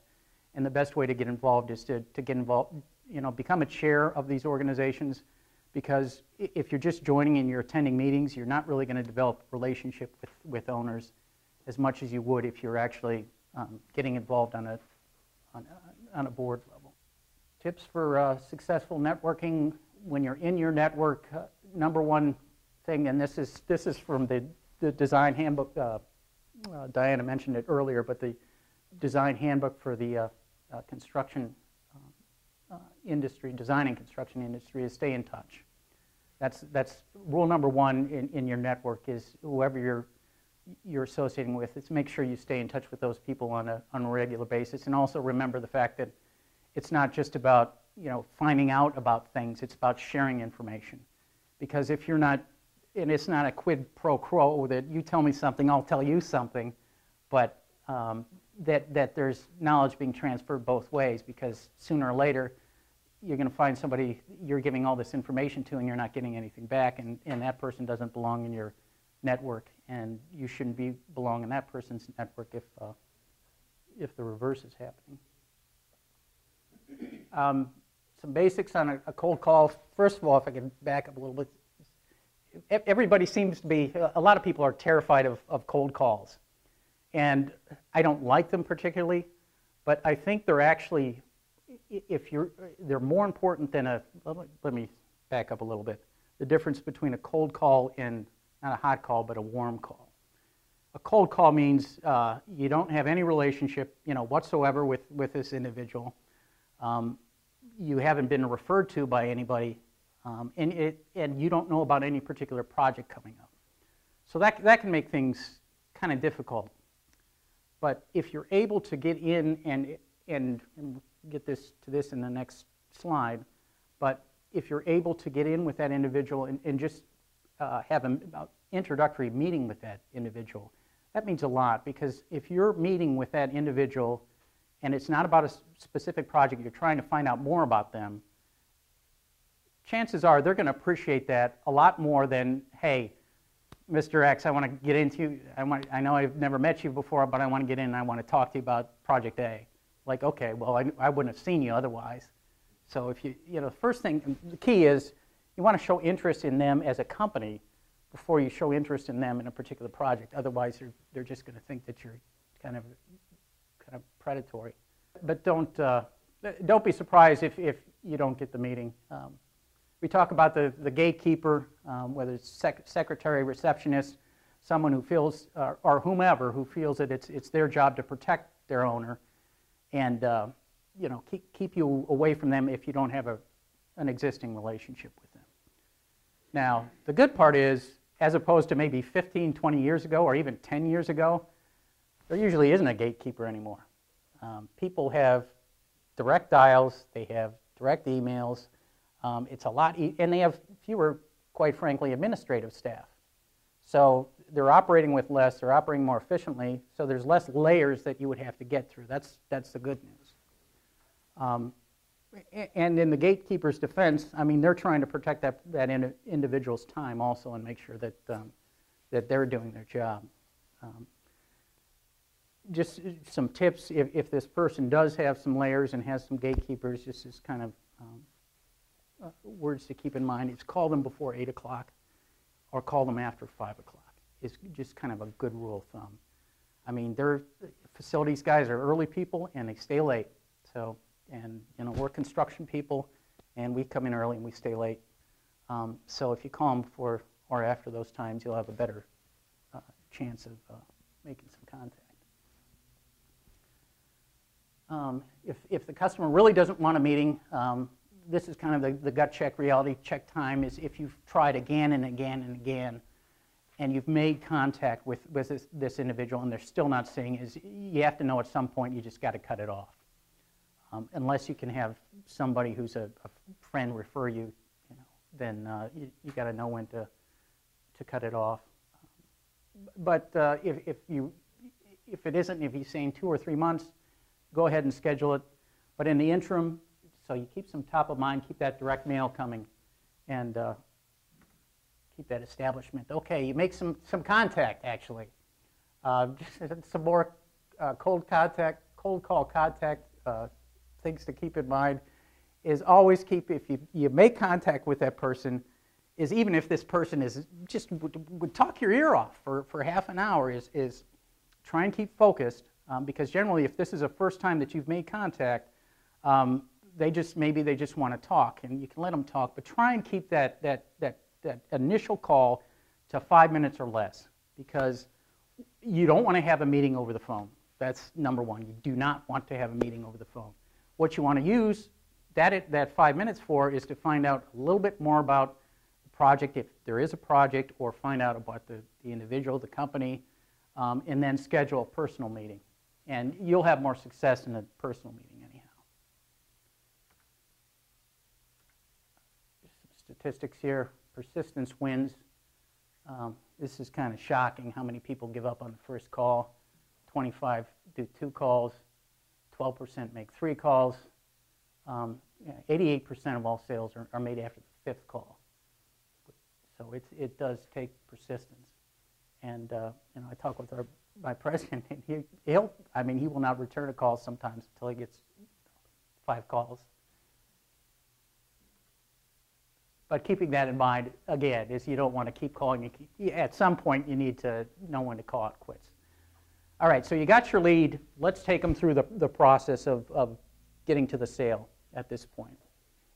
And the best way to get involved is to, to get involved, you know, become a chair of these organizations because if you're just joining and you're attending meetings, you're not really going to develop a relationship with, with owners as much as you would if you're actually um, getting involved on a, on a, on a board level. Tips for uh, successful networking when you're in your network, uh, number one thing, and this is, this is from the, the design handbook, uh, uh Diana mentioned it earlier, but the design handbook for the uh, uh, construction uh, industry, design and construction industry, is stay in touch. That's, that's rule number one in, in your network is whoever you're, you're associating with, is make sure you stay in touch with those people on a, on a regular basis. And also remember the fact that it's not just about you know, finding out about things, it's about sharing information. Because if you're not, and it's not a quid pro quo that you tell me something, I'll tell you something, but um, that, that there's knowledge being transferred both ways because sooner or later you're going to find somebody you're giving all this information to and you're not getting anything back and, and that person doesn't belong in your network and you shouldn't be belong in that person's network if, uh, if the reverse is happening. Um, some basics on a, a, cold call. First of all, if I can back up a little bit, everybody seems to be, a lot of people are terrified of, of cold calls. And I don't like them particularly, but I think they're actually, if you're, they're more important than a, let me back up a little bit. The difference between a cold call and not a hot call, but a warm call. A cold call means uh, you don't have any relationship, you know, whatsoever with, with this individual. Um, you haven't been referred to by anybody, um, and, it, and you don't know about any particular project coming up. So that, that can make things kind of difficult. But if you're able to get in and, and, and get this to this in the next slide, but if you're able to get in with that individual and, and just uh, have an introductory meeting with that individual, that means a lot because if you're meeting with that individual and it's not about a specific project, you're trying to find out more about them, chances are they're going to appreciate that a lot more than, hey, Mr. X, I want to get into, I, want, I know I've never met you before, but I want to get in and I want to talk to you about Project A. Like, okay, well, I, I wouldn't have seen you otherwise. So if you, you know, the first thing, the key is you want to show interest in them as a company before you show interest in them in a particular project. Otherwise, they're, they're just going to think that you're kind of, kind of predatory. But don't, uh, don't be surprised if, if you don't get the meeting. Um, we talk about the, the gatekeeper, um, whether it's sec- secretary, receptionist, someone who feels, uh, or whomever, who feels that it's, it's their job to protect their owner and uh, you know, keep, keep you away from them if you don't have a, an existing relationship with them. Now, the good part is, as opposed to maybe 15, 20 years ago, or even 10 years ago, there usually isn't a gatekeeper anymore. Um, people have direct dials, they have direct emails, um, it's a lot, e- and they have fewer, quite frankly, administrative staff. So they're operating with less, they're operating more efficiently, so there's less layers that you would have to get through. That's, that's the good news. Um, and in the gatekeeper's defense, I mean, they're trying to protect that, that in, individual's time also and make sure that, um, that they're doing their job. Um, just some tips if, if this person does have some layers and has some gatekeepers, just as kind of um, uh, words to keep in mind is call them before 8 o'clock or call them after 5 o'clock. Is just kind of a good rule of thumb. I mean, their facilities guys are early people and they stay late. So, and you know, we're construction people and we come in early and we stay late. Um, so if you call them before or after those times, you'll have a better uh, chance of uh, making some contact. Um, if, if the customer really doesn't want a meeting, um, this is kind of the, the gut check reality check time is if you've tried again and again and again and you've made contact with, with this, this individual and they're still not seeing is you have to know at some point you just got to cut it off. Um, unless you can have somebody who's a, a friend refer you, you know, then uh, you, you got to know when to, to cut it off. But uh, if, if, you, if it isn't, if he's saying two or three months, go ahead and schedule it. But in the interim, so you keep some top of mind, keep that direct mail coming, and uh, keep that establishment. Okay, you make some, some contact, actually. Uh, [LAUGHS] some more uh, cold contact, cold call contact uh, things to keep in mind is always keep, if you, you make contact with that person, is even if this person is just would, talk your ear off for, for half an hour, is, is try and keep focused um, because generally if this is the first time that you've made contact, um, they just maybe they just want to talk, and you can let them talk, but try and keep that that that that initial call to five minutes or less, because you don't want to have a meeting over the phone. That's number one. You do not want to have a meeting over the phone. What you want to use that that five minutes for is to find out a little bit more about the project, if there is a project, or find out about the, the individual, the company, um, and then schedule a personal meeting. And you'll have more success in a personal meeting. Statistics here. Persistence wins. Um, this is kind of shocking how many people give up on the first call. 25 do two calls, 12% make three calls. Um, 88% of all sales are, are, made after the fifth call. So it's, it does take persistence. And uh, you know, I talk with our, my [LAUGHS] president, and he, he'll, I mean, he will not return a call sometimes until he gets five calls. But keeping that in mind, again, is you don't want to keep calling. At some point, you need to know when to call it quits. All right, so you got your lead. Let's take them through the, the process of, of getting to the sale at this point.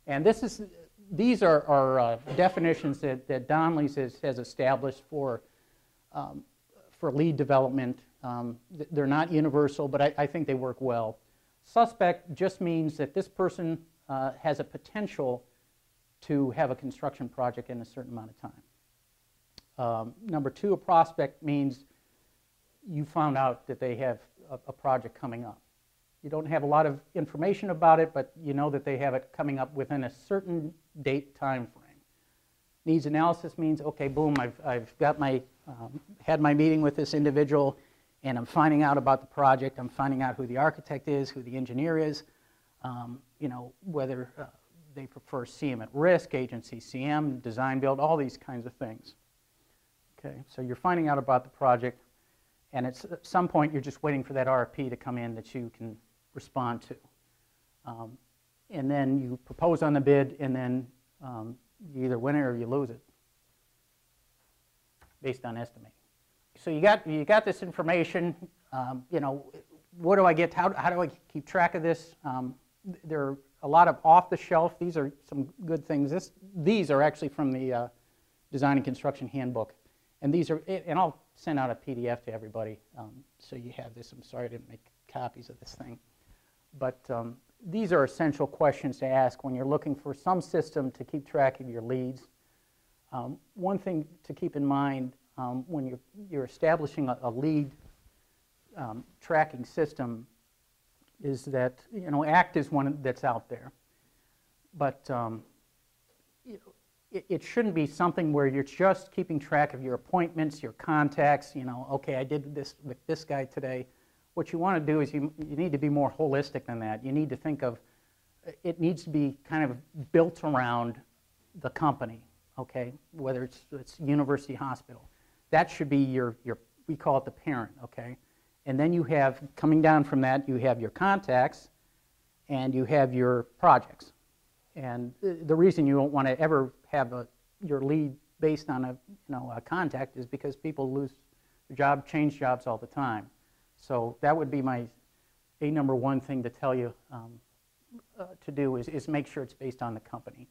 And this is, these are, are uh, definitions that, that Donley's has, has established for, um, for lead development. Um, they're not universal, but I, I think they work well. Suspect just means that this person uh, has a potential to have a construction project in a certain amount of time. Um, number two, a prospect means you found out that they have a, a project coming up. You don't have a lot of information about it, but you know that they have it coming up within a certain date time frame. Needs analysis means, okay, boom, I've, I've got my, um, had my meeting with this individual, and I'm finding out about the project. I'm finding out who the architect is, who the engineer is, um, you know, whether uh, they prefer CM at risk, agency CM, design build, all these kinds of things. Okay, so you're finding out about the project, and at some point, you're just waiting for that RFP to come in that you can respond to. Um, and then you propose on the bid, and then um, you either win it or you lose it, based on estimating. So you got you got this information. Um, you know, what do I get? How, how do I keep track of this? Um, there are a lot of off-the-shelf. These are some good things. This, these are actually from the uh, Design and Construction Handbook, and these are. And I'll send out a PDF to everybody, um, so you have this. I'm sorry I didn't make copies of this thing, but um, these are essential questions to ask when you're looking for some system to keep track of your leads. Um, one thing to keep in mind um, when you're, you're establishing a, a lead um, tracking system is that, you know, ACT is one that's out there. But um, it, it shouldn't be something where you're just keeping track of your appointments, your contacts, you know, okay, I did this with this guy today. What you want to do is you, you need to be more holistic than that. You need to think of, it needs to be kind of built around the company, okay? Whether it's, it's university hospital. That should be your, your, we call it the parent, okay? And then you have, coming down from that, you have your contacts and you have your projects. And the reason you don't want to ever have a, your lead based on a, you know, a contact is because people lose their job, change jobs all the time. So that would be my a number one thing to tell you um, uh, to do is, is make sure it's based on the company.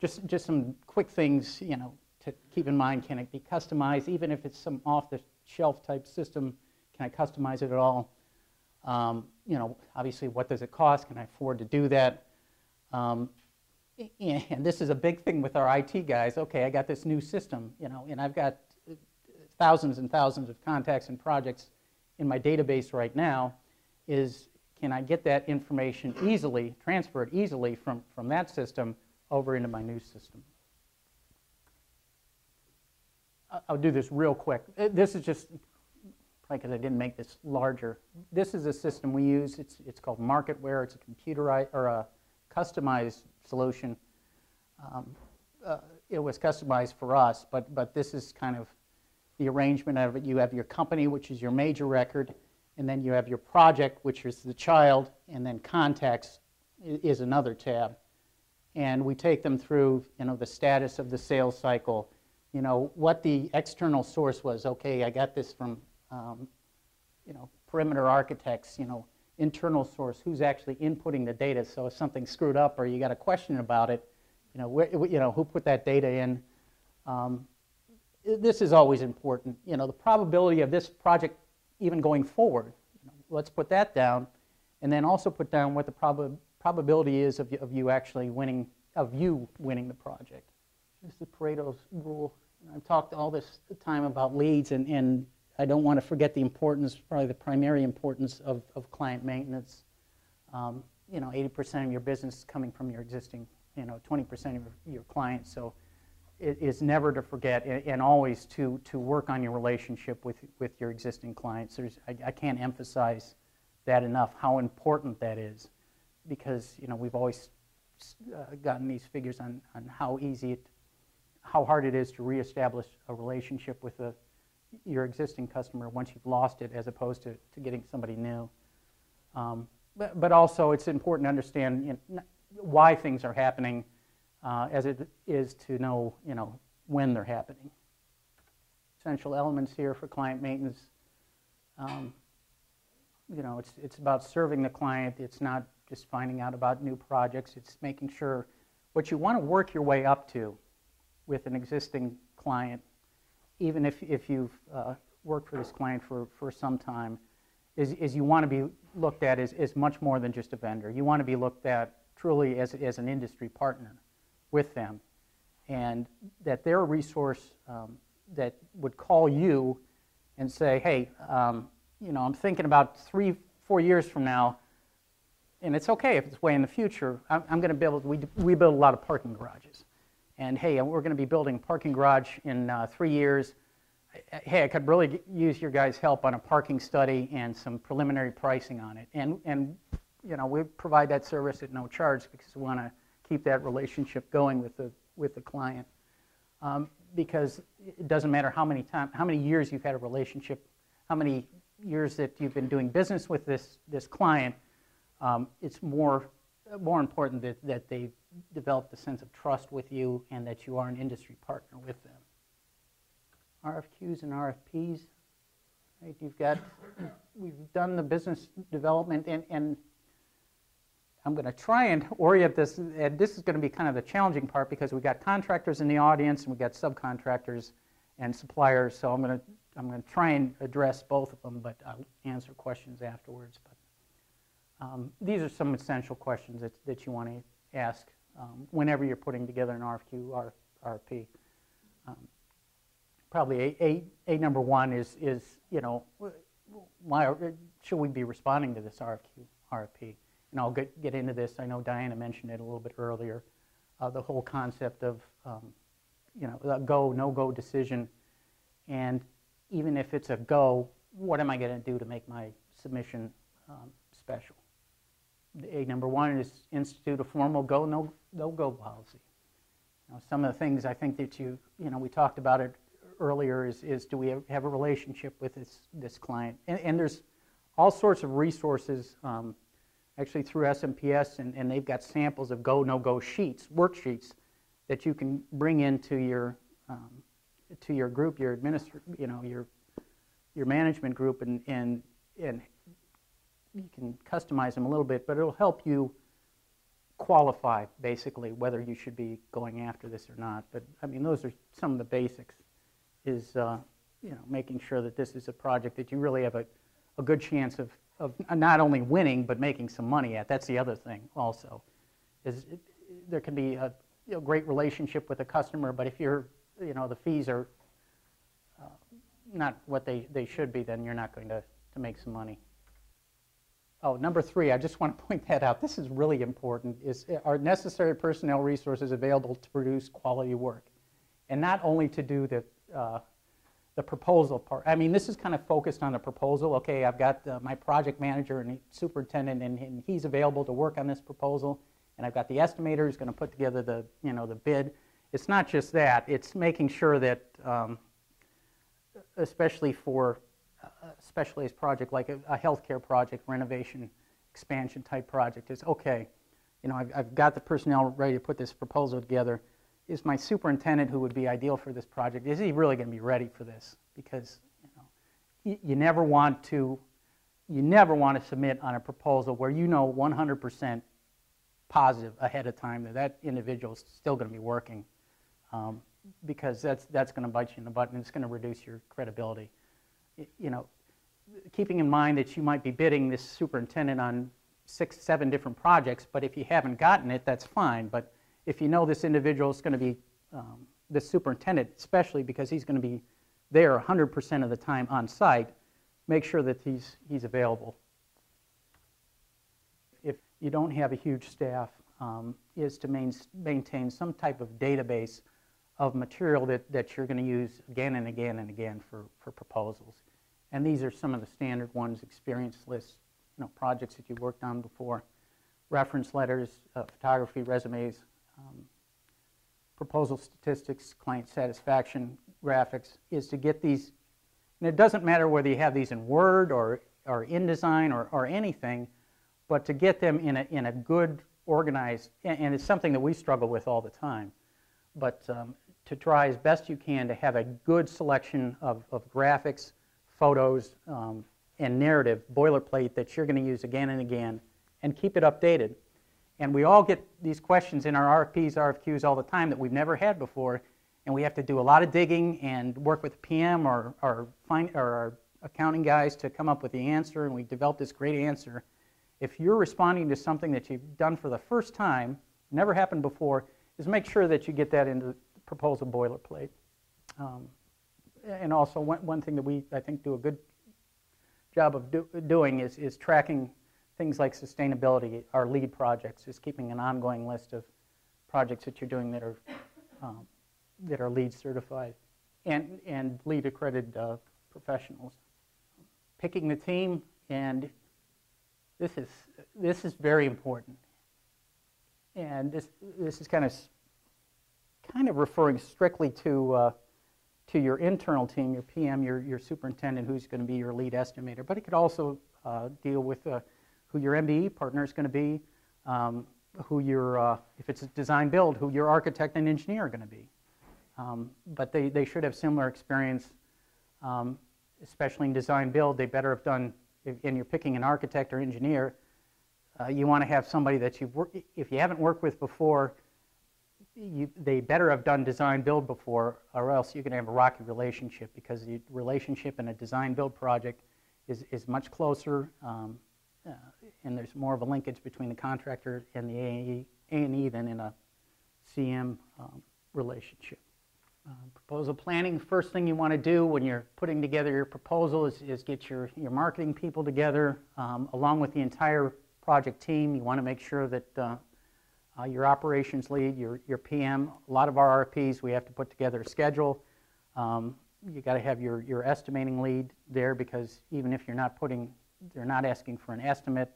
Just, just some quick things, you know, to keep in mind. Can it be customized, even if it's some off-the-shelf type system? Can I customize it at all? Um, you know, obviously, what does it cost? Can I afford to do that? Um, and this is a big thing with our IT guys. Okay, I got this new system, you know, and I've got uh, thousands and thousands of contacts and projects in my database right now. Is can I get that information easily, transfer it easily from, from that system over into my new system? I'll do this real quick. Uh, This is just, because I didn't make this larger. This is a system we use. It's, it's called Marketware. It's a computerized, or a customized solution. Um, uh, It was customized for us, but, but this is kind of the arrangement of it. You have your company, which is your major record, and then you have your project, which is the child, and then contacts is another tab and we take them through, you know, the status of the sales cycle, you know, what the external source was. Okay, I got this from, um, you know, perimeter architects, you know, internal source, who's actually inputting the data. So if something's screwed up or you got a question about it, you know, you know, who put that data in? Um, this is always important. You know, the probability of this project even going forward, you know, let's put that down, and then also put down what the prob- probability is of of you actually winning, of you winning the project. This is Pareto's rule. I've talked all this time about leads, and, and I don't want to forget the importance, probably the primary importance of, of client maintenance. Um, you know, 80% of your business is coming from your existing, you know, 20% of your, your clients. So it is never to forget and, and always to, to work on your relationship with, with your existing clients. There's, I, I can't emphasize that enough, how important that is. Because, you know, we've always uh, gotten these figures on, on how easy it, how hard it is to reestablish a relationship with a, your existing customer once you've lost it as opposed to, to getting somebody new. Um, but, but also, it's important to understand you know, why things are happening uh, as it is to know, you know, when they're happening. Essential elements here for client maintenance. Um, you know, it's, it's about serving the client. It's not just finding out about new projects. It's making sure what you want to work your way up to with an existing client, even if, if you've uh, worked for this client for, for some time, is, is you want to be looked at as, as much more than just a vendor. You want to be looked at truly as, as an industry partner with them. And that they're a resource um, that would call you and say, hey, um, you know, I'm thinking about three, four years from now, and it's okay if it's way in the future, I'm, I'm going to build, we, we build a lot of parking garages. And hey, we're going to be building a parking garage in uh, three years. Hey, I could really use your guys' help on a parking study and some preliminary pricing on it. And, and you know, we provide that service at no charge because we want to keep that relationship going with the, with the client. Um, because it doesn't matter how many time, how many years you've had a relationship, how many years that you've been doing business with this, this client, um, it's more, more important that, that they develop a sense of trust with you and that you are an industry partner with them. RFQs and RFPs, right? You've got, we've done the business development and, and I'm going to try and orient this, and this is going to be kind of the challenging part because we've got contractors in the audience and we've got subcontractors and suppliers, so I'm going to, I'm going to try and address both of them, but I'll answer questions afterwards. But um, these are some essential questions that, that you want to ask um, whenever you're putting together an RFQ RFP. Um, probably a, a, a number one is, is you know, why should we be responding to this RFQ, RFP? And I'll get, get into this. I know Diana mentioned it a little bit earlier. Uh, the whole concept of, um, you know, a go, no go decision. And even if it's a go, what am I going to do to make my submission um, special? A number one is institute a formal go, no, no go policy. Know, some of the things I think that you, you know, we talked about it earlier is, is do we have a relationship with this, this client? And, and there's all sorts of resources um, actually through SMPS, and, and they've got samples of go, no-go sheets, worksheets, that you can bring into your, um, to your group, your administr, you know, your, your management group, and, and, and you can customize them a little bit, but it'll help you qualify, basically, whether you should be going after this or not. But, I mean, those are some of the basics, is, uh, you know, making sure that this is a project that you really have a, a good chance of of not only winning but making some money at. That's the other thing also. Is it, there can be a you know, great relationship with a customer, but if you're you know the fees are uh, not what they, they should be, then you're not going to, to make some money. Oh, number three, I just want to [LAUGHS] point that out. This is really important. Is are necessary personnel resources available to produce quality work, and not only to do the uh, the proposal part. I mean, this is kind of focused on the proposal. Okay, I've got uh, my project manager and superintendent, and, and, he's available to work on this proposal. And I've got the estimator who's going to put together the, you know, the bid. It's not just that. It's making sure that, um, especially for specialized project like a, a healthcare project, renovation, expansion type project, is okay. You know, I've, I've got the personnel ready to put this proposal together is my superintendent who would be ideal for this project, is he really going to be ready for this? Because you, know, you, never want to you never want to submit on a proposal where you know 100% positive ahead of time that that individual is still going to be working um, because that's, that's going to bite you in the butt and it's going to reduce your credibility. You know, keeping in mind that you might be bidding this superintendent on six, seven different projects, but if you haven't gotten it, that's fine. But if you know this individual is going to be, um, this superintendent, especially because he's going to be there 100% of the time on site, make sure that he's, he's available. If you don't have a huge staff, um, is to main, maintain some type of database of material that, that you're going to use again and again and again for, for proposals. And these are some of the standard ones, experience lists, you know, projects that you've worked on before, reference letters, uh, photography, resumes, um, proposal statistics, client satisfaction graphics, is to get these, and it doesn't matter whether you have these in Word or, or InDesign or, or anything, but to get them in a, in a good, organized, and, and it's something that we struggle with all the time, but um, to try as best you can to have a good selection of, of graphics, photos, um, and narrative boilerplate that you're going to use again and again, and keep it updated And we all get these questions in our RFPs, RFQs all the time that we've never had before, and we have to do a lot of digging and work with PM or, or, find, or our accounting guys to come up with the answer, and we develop this great answer. If you're responding to something that you've done for the first time, never happened before, is make sure that you get that into proposal boilerplate. Um, and also, one, one thing that we, I think, do a good job of do, doing is, is tracking things like sustainability, our LEED projects, is keeping an ongoing list of projects that you're doing that are, um, that are LEED certified and, and LEED accredited uh, professionals. Picking the team, and this is, this is very important. And this, this is kind of, kind of referring strictly to, uh, to your internal team, your PM, your, your superintendent, who's going to be your lead estimator. But it could also uh, deal with uh, who your MBE partner is going to be, um, who your, uh, if it's a design build, who your architect and engineer are going to be. Um, but they, they should have similar experience, um, especially in design build. They better have done, if, and you're picking an architect or engineer, uh, you want to have somebody that you've worked, if you haven't worked with before, you, they better have done design build before, or else you're going to have a rocky relationship because the relationship in a design build project is, is much closer, um, uh, and there's more of a linkage between the contractor and the A&E, than in a CM um, relationship. Uh, proposal planning, first thing you want to do when you're putting together your proposal is, is get your, your marketing people together um, along with the entire project team. You want to make sure that uh, uh, your operations lead, your, your PM, a lot of our RFPs, we have to put together a schedule. Um, you got to have your, your estimating lead there because even if you're not putting, they're not asking for an estimate,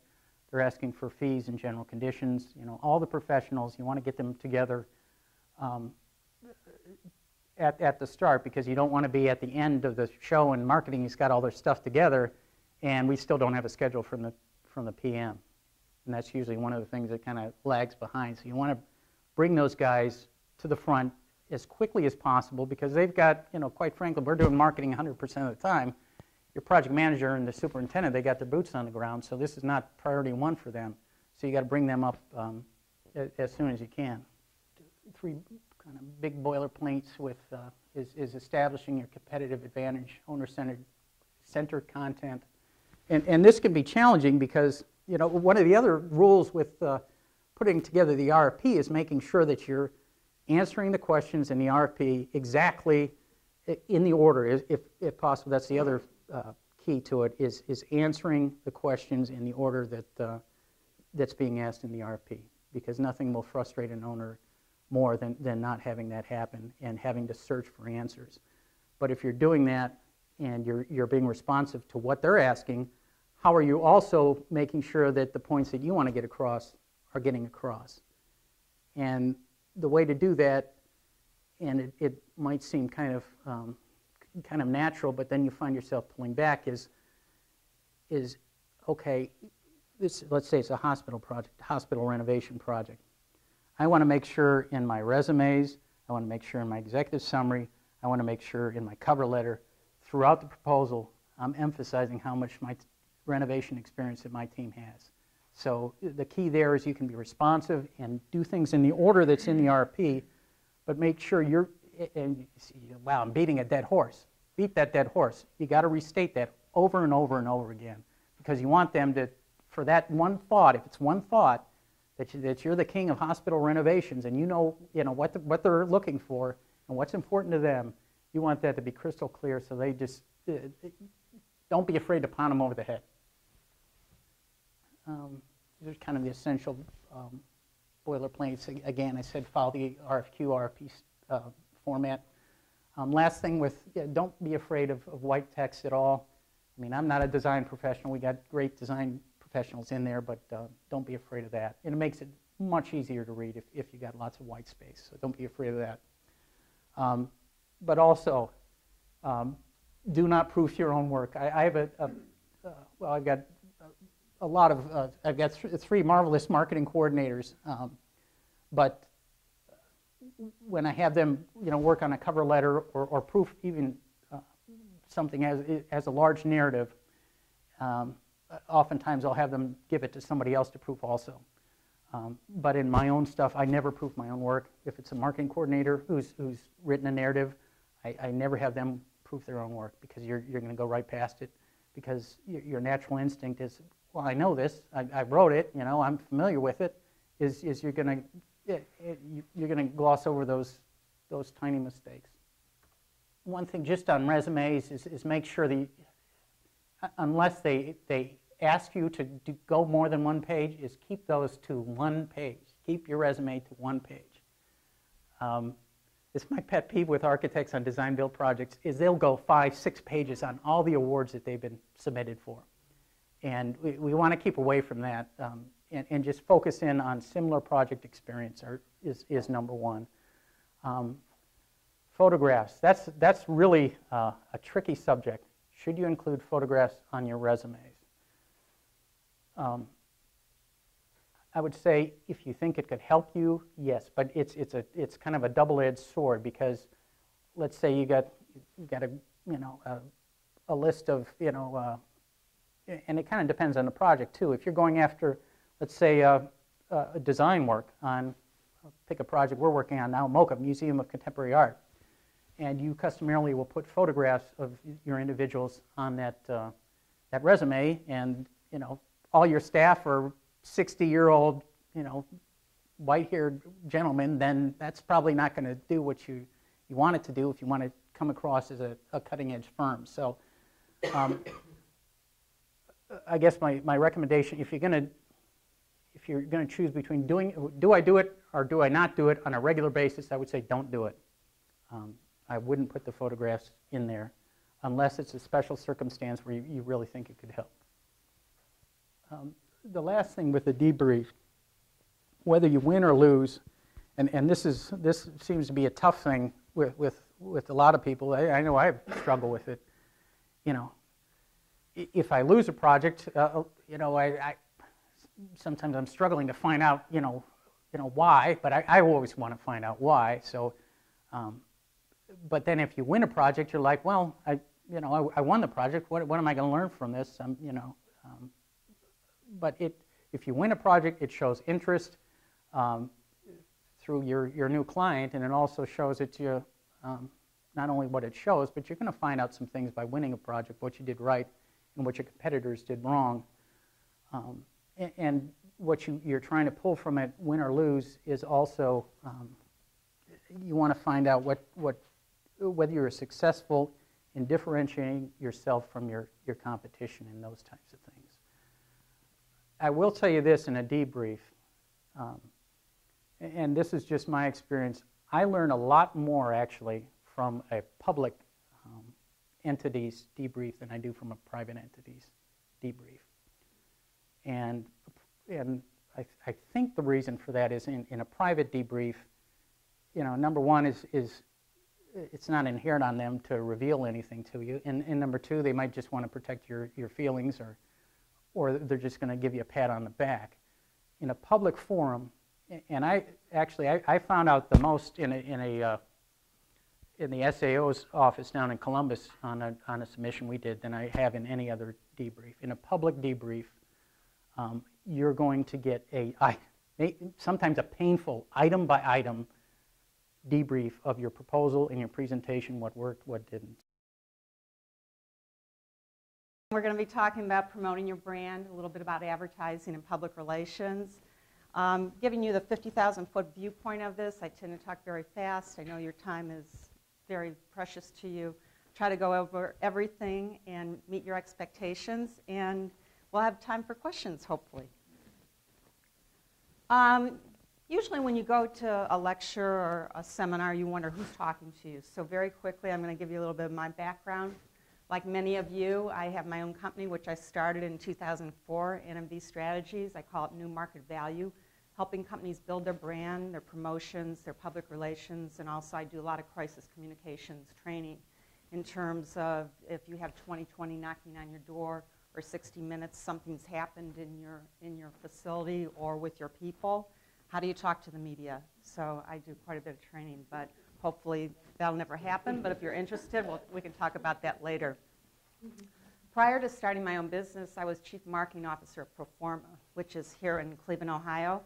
they're asking for fees and general conditions. You know, all the professionals, you want to get them together um, at, at the start because you don't want to be at the end of the show and marketing has got all their stuff together and we still don't have a schedule from the, from the PM. And that's usually one of the things that kind of lags behind. So you want to bring those guys to the front as quickly as possible because they've got, you know, quite frankly, we're doing marketing 100% of the time. Your project manager and the superintendent, they got their boots on the ground, so this is not priority one for them. So you got to bring them up um, as, as soon as you can. Three kind of big boilerplates with uh, is, is establishing your competitive advantage, owner-centered centered content. And, and this can be challenging because, you know, one of the other rules with uh, putting together the RFP is making sure that you're answering the questions in the RFP exactly in the order, if, if possible. That's the other uh, key to it, is, is answering the questions in the order that, uh, that's being asked in the RFP. Because nothing will frustrate an owner more than, than not having that happen and having to search for answers. But if you're doing that and you're, you're being responsive to what they're asking, how are you also making sure that the points that you want to get across are getting across? And the way to do that, and it, it might seem kind of um, kind of natural, but then you find yourself pulling back is is okay. This let's say it's a hospital project, hospital renovation project. I want to make sure in my resumes, I want to make sure in my executive summary, I want to make sure in my cover letter, throughout the proposal, I'm emphasizing how much my renovation experience that my team has. So the key there is you can be responsive and do things in the order that's in the RFP, but make sure you're, and wow, I'm beating a dead horse. Beat that dead horse. You got to restate that over and over and over again because you want them to, for that one thought, if it's one thought, that, you, that you're the king of hospital renovations and you know, you know what, the, what they're looking for and what's important to them, you want that to be crystal clear so they just, uh, don't be afraid to pound them over the head. Um, these are kind of the essential um, boilerplates. Again, I said follow the RFQ, RFP uh, format. Um, last thing with, yeah, don't be afraid of, of, white text at all. I mean, I'm not a design professional. We got great design professionals in there, but uh, don't be afraid of that. And it makes it much easier to read if, if you got lots of white space. So don't be afraid of that. Um, but also, um, do not proof your own work. I, I have a, a uh, well, I've got a lot of, uh, I've got th three marvelous marketing coordinators, um, but when I have them, you know, work on a cover letter or, or proof even uh, something as, as a large narrative, um, oftentimes I'll have them give it to somebody else to proof also. Um, But in my own stuff, I never proof my own work. If it's a marketing coordinator who's, who's written a narrative, I, I never have them proof their own work because you're, you're going to go right past it because your, your natural instinct is, well, I know this, I, I wrote it, you know, I'm familiar with it, is, is you're going to, you're going to gloss over those, those tiny mistakes. One thing just on resumes is, is make sure the, unless they, they ask you to do, go more than one page, is keep those to one page. Keep your resume to one page. Um, it's my pet peeve with architects on design build projects is they'll go five, six pages on all the awards that they've been submitted for. And we, we want to keep away from that um, and, and, just focus in on similar project experience are, is, is number one. Um, photographs, that's, that's really uh, a tricky subject. Should you include photographs on your resumes? Um, I would say if you think it could help you, yes, but it's, it's, a, it's kind of a double-edged sword because let's say you got, you got a, you know, a, a list of, you know, uh, and it kind of depends on the project too. If you're going after, let's say, uh, uh, design work on, pick a project we're working on now, MoCA, Museum of Contemporary Art, and you customarily will put photographs of your individuals on that, uh, that resume, and, you know, all your staff are 60-year-old, you know, white-haired gentlemen, then that's probably not going to do what you, you want it to do if you want to come across as a, a cutting-edge firm. So um, I guess my, my recommendation, if you're going to if you're going to choose between doing, do I do it or do I not do it on a regular basis, I would say don't do it. Um, I wouldn't put the photographs in there unless it's a special circumstance where you, you really think it could help. Um, the last thing with the debrief, whether you win or lose, and, and this, is, this seems to be a tough thing with, with, with a lot of people. I, I know I struggle with it. You know, if I lose a project, uh, you know, I, I, sometimes I'm struggling to find out, you know, you know why, but I, I always want to find out why. So, um, but then if you win a project, you're like, well, I, you know, I, I won the project. What, what am I going to learn from this? Um, you know, um, but it, if you win a project, it shows interest um, through your, your new client, and it also shows it to you, um, not only what it shows, but you're going to find out some things by winning a project, what you did right and what your competitors did wrong. Um, and, and, what you, you're trying to pull from it, win or lose, is also um, you want to find out what, what, whether you're successful in differentiating yourself from your, your competition and those types of things. I will tell you this in a debrief, um, and this is just my experience. I learn a lot more actually from a public entity's debrief than I do from a private entities debrief. And, and I, I think the reason for that is in, in a private debrief, you know, number one is, is it's not inherent on them to reveal anything to you. And, and number two, they might just want to protect your, your feelings or or they're just going to give you a pat on the back. In a public forum, and I actually I, I found out the most in a, in a uh, in the SAO's office down in Columbus on a, on a submission we did than I have in any other debrief. In a public debrief, um, you're going to get a I, sometimes a painful item by item debrief of your proposal and your presentation, what worked, what didn't. We're going to be talking about promoting your brand, a little bit about advertising and public relations. Um, giving you the 50,000 foot viewpoint of this, I tend to talk very fast. I know your time is very precious to you. Try to go over everything and meet your expectations, and we'll have time for questions, hopefully. Um, usually when you go to a lecture or a seminar, you wonder who's talking to you. So very quickly, I'm going to give you a little bit of my background. Like many of you, I have my own company, which I started in 2004, NMV Strategies. I call it New Market Value, helping companies build their brand, their promotions, their public relations, and also I do a lot of crisis communications training in terms of if you have 20/20 knocking on your door or 60 minutes, something's happened in your, in your facility or with your people, how do you talk to the media? So I do quite a bit of training, but Hopefully that'll never happen, but if you're interested, we'll, we can talk about that later. Prior to starting my own business, I was Chief Marketing Officer at Proforma, which is here in Cleveland, Ohio.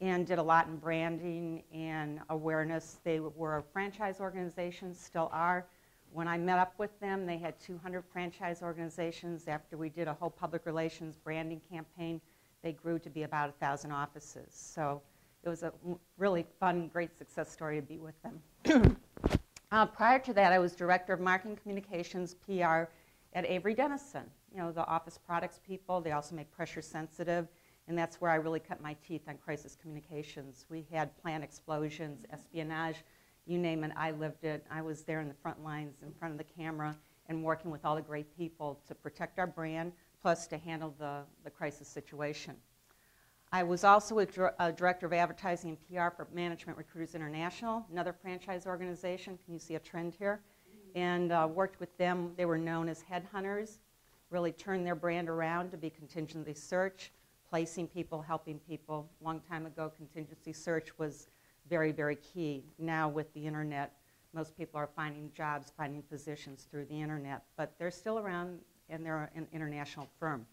And did a lot in branding and awareness. They were a franchise organization, still are. When I met up with them, they had 200 franchise organizations. After we did a whole public relations branding campaign, they grew to be about 1,000 offices. So it was a really fun, great success story to be with them. [CLEARS THROAT] uh, prior to that, I was director of marketing communications, PR, at Avery Dennison. You know, the office products people, they also make pressure sensitive, and that's where I really cut my teeth on crisis communications. We had plant explosions, espionage, you name it, I lived it. I was there in the front lines, in front of the camera, and working with all the great people to protect our brand, plus to handle the, the crisis situation. I was also a, a, director of advertising and PR for Management Recruiters International, another franchise organization. Can you see a trend here? And uh, worked with them. They were known as headhunters, really turned their brand around to be contingency search, placing people, helping people. Long time ago, contingency search was very, very key. Now, with the internet, most people are finding jobs, finding positions through the internet, but they're still around and they're an international firm.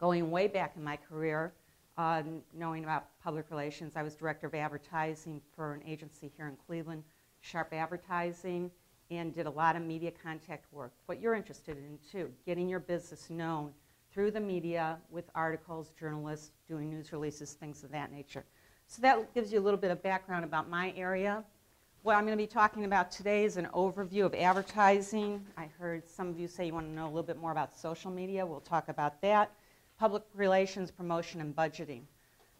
Going way back in my career, uh, knowing about public relations, I was director of advertising for an agency here in Cleveland, Sharp Advertising, and did a lot of media contact work. What you're interested in, too, getting your business known through the media with articles, journalists, doing news releases, things of that nature. So that gives you a little bit of background about my area. What I'm going to be talking about today is an overview of advertising. I heard some of you say you want to know a little bit more about social media. We'll talk about that. Public relations, promotion, and budgeting.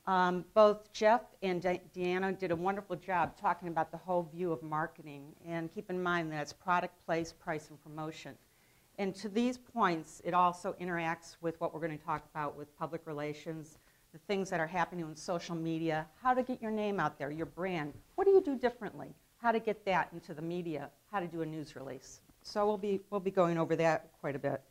Um, both Jeff and De Deanna did a wonderful job talking about the whole view of marketing. And keep in mind that it's product, place, price, and promotion. And to these points, it also interacts with what we're going to talk about with public relations, the things that are happening on social media, how to get your name out there, your brand. What do you do differently? How to get that into the media, how to do a news release. So we'll be, we'll be going over that quite a bit.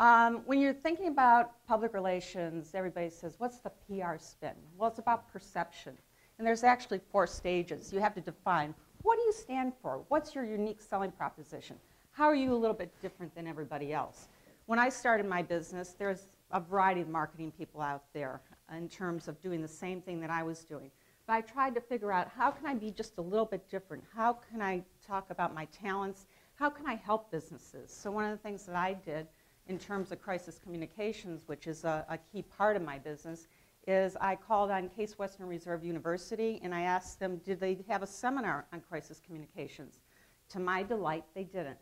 Um, when you're thinking about public relations, everybody says, what's the PR spin? Well, it's about perception. And there's actually four stages. You have to define, what do you stand for? What's your unique selling proposition? How are you a little bit different than everybody else? When I started my business, there's a variety of marketing people out there in terms of doing the same thing that I was doing. But I tried to figure out how can I be just a little bit different? How can I talk about my talents? How can I help businesses? So one of the things that I did in terms of crisis communications, which is a, a key part of my business, is I called on Case Western Reserve University and I asked them, did they have a seminar on crisis communications? To my delight, they didn't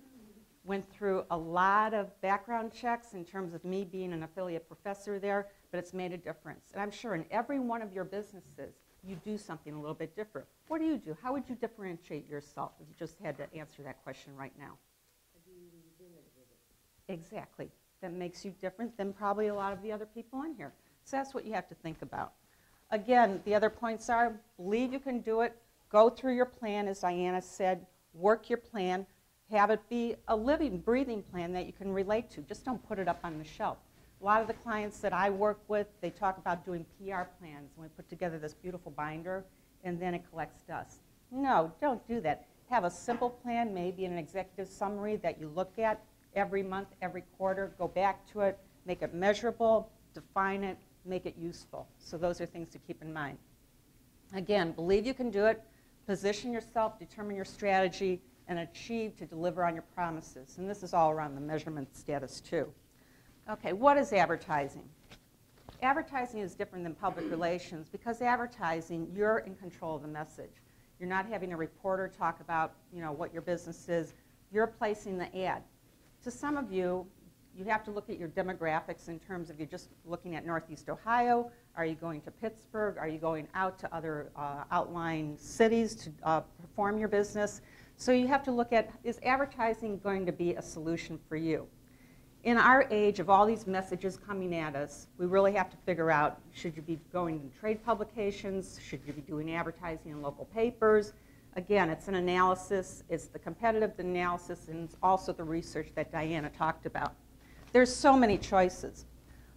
went through a lot of background checks in terms of me being an affiliate professor there, but it's made a difference. And I'm sure in every one of your businesses, you do something a little bit different. What do you do? How would you differentiate yourself if you just had to answer that question right now? Exactly. That makes you different than probably a lot of the other people in here. So that's what you have to think about. Again, the other points are believe you can do it, go through your plan, as Diana said, work your plan, have it be a living, breathing plan that you can relate to. Just don't put it up on the shelf. A lot of the clients that I work with, they talk about doing PR plans, and we put together this beautiful binder, and then it collects dust. No, don't do that. Have a simple plan, maybe an executive summary that you look at every month, every quarter, go back to it, make it measurable, define it, make it useful. So those are things to keep in mind. Again, believe you can do it, position yourself, determine your strategy, and achieve to deliver on your promises. And this is all around the measurement status, too. Okay, what is advertising? Advertising is different than public relations because advertising, you're in control of the message. You're not having a reporter talk about, you know, what your business is. You're placing the ad. To some of you, you have to look at your demographics in terms of you're just looking at Northeast Ohio. Are you going to Pittsburgh? Are you going out to other uh, outlying cities to uh, perform your business? So you have to look at, is advertising going to be a solution for you? In our age of all these messages coming at us, we really have to figure out, should you be going to trade publications? Should you be doing advertising in local papers? Again, it's an analysis, it's the competitive analysis, and it's also the research that Diana talked about. There's so many choices.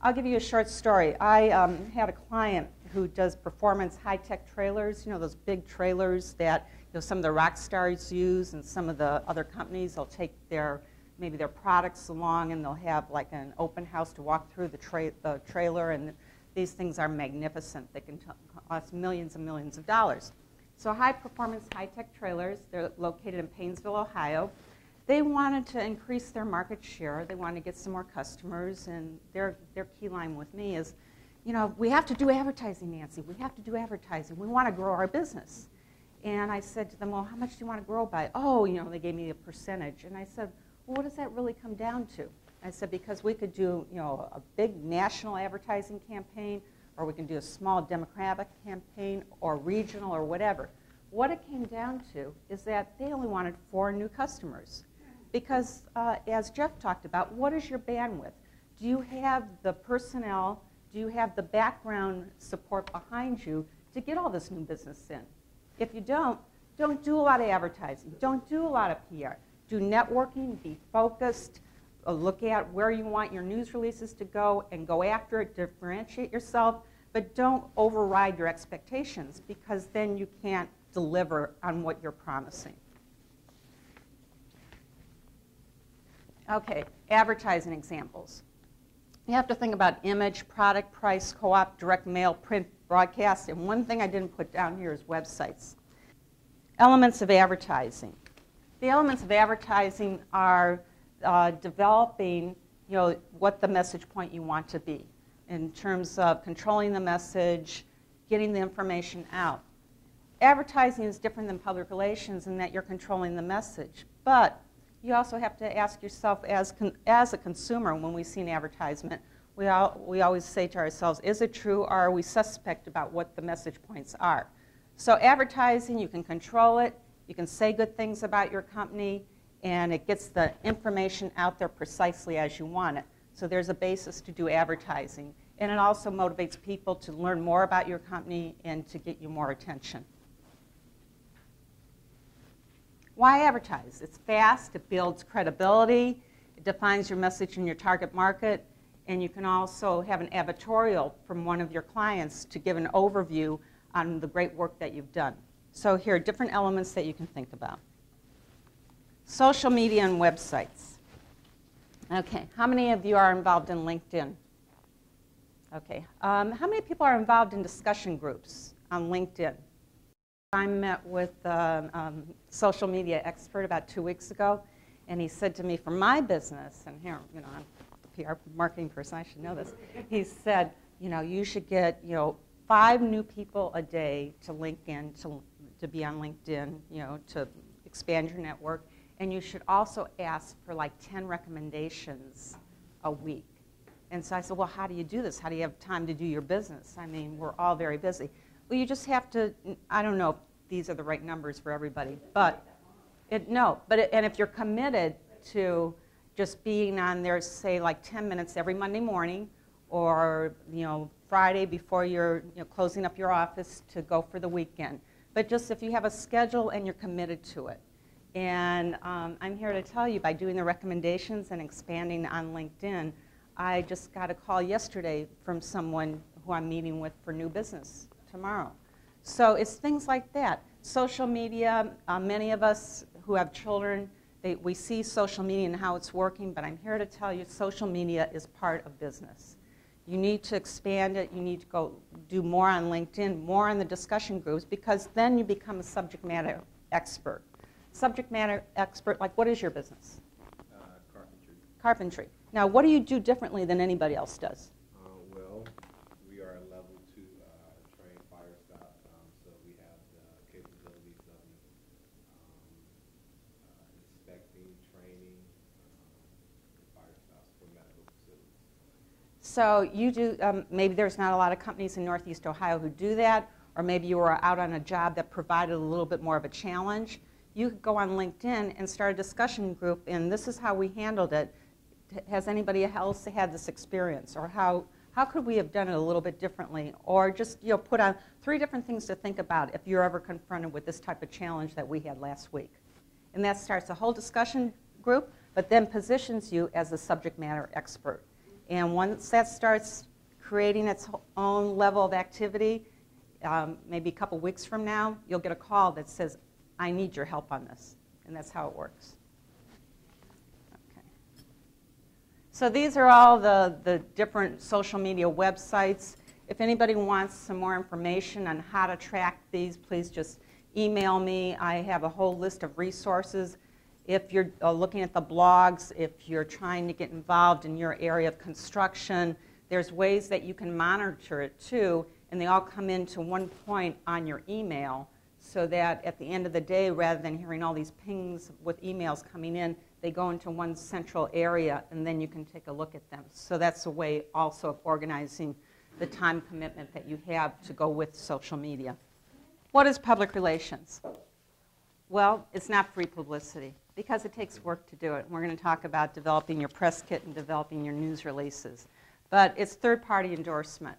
I'll give you a short story. I um, had a client who does performance high-tech trailers, you know, those big trailers that know, some of the rock stars use and some of the other companies, they'll take their, maybe their products along and they'll have like an open house to walk through the, tra the trailer and these things are magnificent. They can cost millions and millions of dollars. So High Performance High Tech Trailers, they're located in Painesville, Ohio. They wanted to increase their market share. They wanted to get some more customers, and their, their key line with me is, you know, we have to do advertising, Nancy. We have to do advertising. We want to grow our business. And I said to them, well, how much do you want to grow by? Oh, you know, they gave me a percentage. And I said, well, what does that really come down to? I said, because we could do, you know, a big national advertising campaign, or we can do a small demographic campaign, or regional, or whatever. What it came down to is that they only wanted four new customers. Because, uh, as Jeff talked about, what is your bandwidth? Do you have the personnel, do you have the background support behind you to get all this new business in? If you don't, don't do a lot of advertising. Don't do a lot of PR. Do networking, be focused, uh, look at where you want your news releases to go and go after it, differentiate yourself, but don't override your expectations because then you can't deliver on what you're promising. Okay, advertising examples. You have to think about image, product, price, co-op, direct mail, print, broadcast, and one thing I didn't put down here is websites. Elements of advertising. The elements of advertising are uh, developing, you know, what the message point you want to be in terms of controlling the message, getting the information out. Advertising is different than public relations in that you're controlling the message, but you also have to ask yourself as, as a consumer when we see an advertisement, we, all, we always say to ourselves, is it true or are we suspect about what the message points are? So advertising, you can control it, you can say good things about your company, and it gets the information out there precisely as you want it. So there's a basis to do advertising. And it also motivates people to learn more about your company and to get you more attention. Why advertise? It's fast, it builds credibility, it defines your message in your target market, and you can also have an advertorial from one of your clients to give an overview on the great work that you've done. So here are different elements that you can think about. Social media and websites. Okay, how many of you are involved in LinkedIn? Okay, um, how many people are involved in discussion groups on LinkedIn? I met with a um, social media expert about two weeks ago, and he said to me, for my business, and here, you know, I'm PR marketing person, I should know this. He said, you know, you should get, you know, five new people a day to LinkedIn, to, to be on LinkedIn, you know, to expand your network. And you should also ask for like 10 recommendations a week. And so I said, well, how do you do this? How do you have time to do your business? I mean, we're all very busy. Well, you just have to, I don't know if these are the right numbers for everybody, but it, no, but it, and if you're committed to just being on there, say like 10 minutes every Monday morning, or you know Friday before you're you know, closing up your office to go for the weekend. But just if you have a schedule and you're committed to it. And um, I'm here to tell you by doing the recommendations and expanding on LinkedIn, I just got a call yesterday from someone who I'm meeting with for new business tomorrow. So it's things like that. Social media, uh, many of us who have children, they, we see social media and how it's working, but I'm here to tell you social media is part of business. You need to expand it. You need to go do more on LinkedIn, more on the discussion groups, because then you become a subject matter expert. Subject matter expert, like what is your business? Uh, carpentry. Carpentry. Now, what do you do differently than anybody else does? Uh, well, we are a level two uh, trained fire stop, um, so we have the capabilities of um, uh, inspecting, training um, fire stops for medical facilities. So you do, um, maybe there's not a lot of companies in Northeast Ohio who do that, or maybe you were out on a job that provided a little bit more of a challenge. You could go on LinkedIn and start a discussion group, and this is how we handled it. Has anybody else had this experience? Or how, how could we have done it a little bit differently? Or just you know, put on three different things to think about if you're ever confronted with this type of challenge that we had last week. And that starts a whole discussion group, but then positions you as a subject matter expert. And once that starts creating its own level of activity, um, maybe a couple weeks from now, you'll get a call that says, I need your help on this. And that's how it works. Okay. So these are all the, the different social media websites. If anybody wants some more information on how to track these, please just email me. I have a whole list of resources. If you're uh, looking at the blogs, if you're trying to get involved in your area of construction, there's ways that you can monitor it too, and they all come into one point on your email so that at the end of the day, rather than hearing all these pings with emails coming in, they go into one central area and then you can take a look at them. So that's a way also of organizing the time commitment that you have to go with social media. What is public relations? Well, it's not free publicity because it takes work to do it. We're going to talk about developing your press kit and developing your news releases. But it's third party endorsement.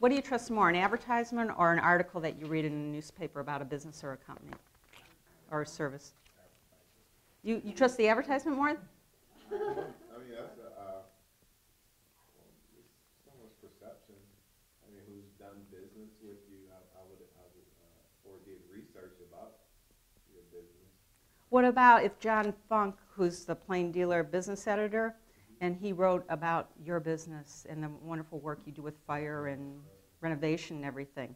What do you trust more, an advertisement or an article that you read in a newspaper about a business or a company or a service? You, you trust the advertisement more? I mean, that's a, uh, well, it's someone's perception. I mean, who's done business with you, I, I would, I would, uh, or did research about your business. What about if John Funk, who's the plain dealer business editor, and he wrote about your business and the wonderful work you do with fire and renovation and everything?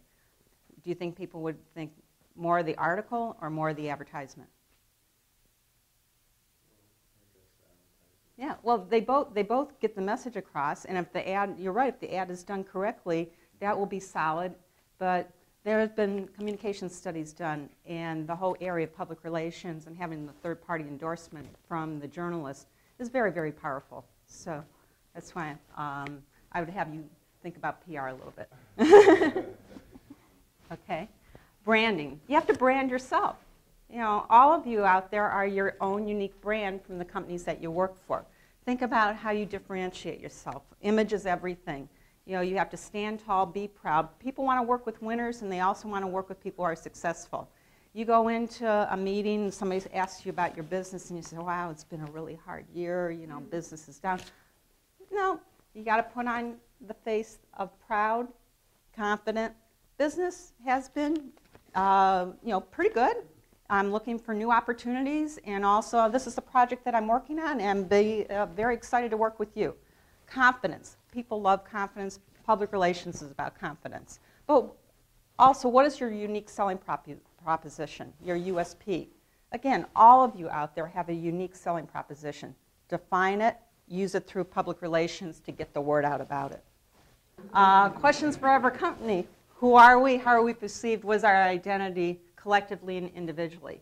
Do you think people would think more of the article or more of the advertisement? Yeah, well, they both, they both get the message across, and if the ad, you're right, if the ad is done correctly, that will be solid. But there have been communication studies done, and the whole area of public relations and having the third-party endorsement from the journalist is very, very powerful. So that's why um, I would have you think about PR a little bit. [LAUGHS] okay? Branding. You have to brand yourself. You know, all of you out there are your own unique brand from the companies that you work for. Think about how you differentiate yourself. Image is everything. You know, you have to stand tall, be proud. People want to work with winners, and they also want to work with people who are successful. You go into a meeting, somebody asks you about your business, and you say, wow, it's been a really hard year, you know, business is down. No, you got to put on the face of proud, confident. Business has been, uh, you know, pretty good. I'm looking for new opportunities, and also this is a project that I'm working on, and be uh, very excited to work with you. Confidence. People love confidence. Public relations is about confidence. But also, what is your unique selling prop- proposition, your USP? Again, all of you out there have a unique selling proposition. Define it, use it through public relations to get the word out about it. Uh, questions for every company. Who are we? How are we perceived? What is our identity? collectively and individually.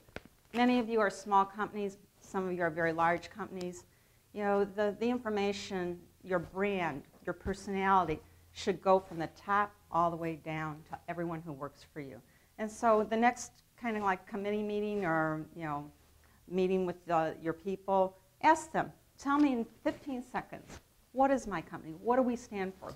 Many of you are small companies, some of you are very large companies. You know, the, the information, your brand, your personality should go from the top all the way down to everyone who works for you. And so the next kind of like committee meeting or, you know, meeting with the, your people, ask them, tell me in 15 seconds, what is my company? What do we stand for?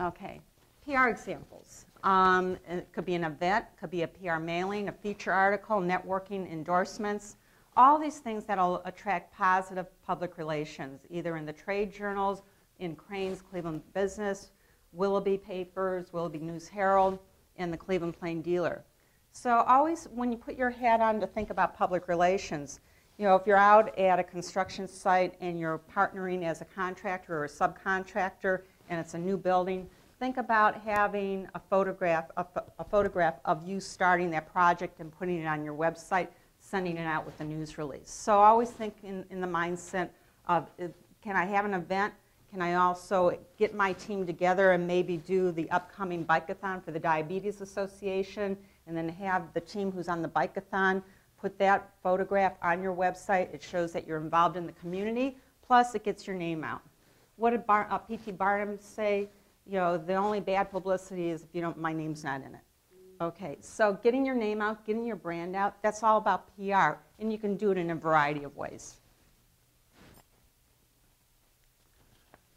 Okay, PR examples. Um, it could be an event, could be a PR mailing, a feature article, networking, endorsements, all these things that will attract positive public relations, either in the trade journals, in Crain's Cleveland Business, Willoughby Papers, Willoughby News Herald, and the Cleveland Plain Dealer. So always, when you put your hat on to think about public relations, you know, if you're out at a construction site and you're partnering as a contractor or a subcontractor and it's a new building, think about having a photograph, a, a, photograph of you starting that project and putting it on your website, sending it out with a news release. So always think in, in the mindset of, can I have an event? Can I also get my team together and maybe do the upcoming bikeathon for the Diabetes Association and then have the team who's on the bikeathon put that photograph on your website. It shows that you're involved in the community, plus it gets your name out. What did Bar- uh, P.T. Barnum say? you know, the only bad publicity is if you don't, my name's not in it. Okay, so getting your name out, getting your brand out, that's all about PR, and you can do it in a variety of ways.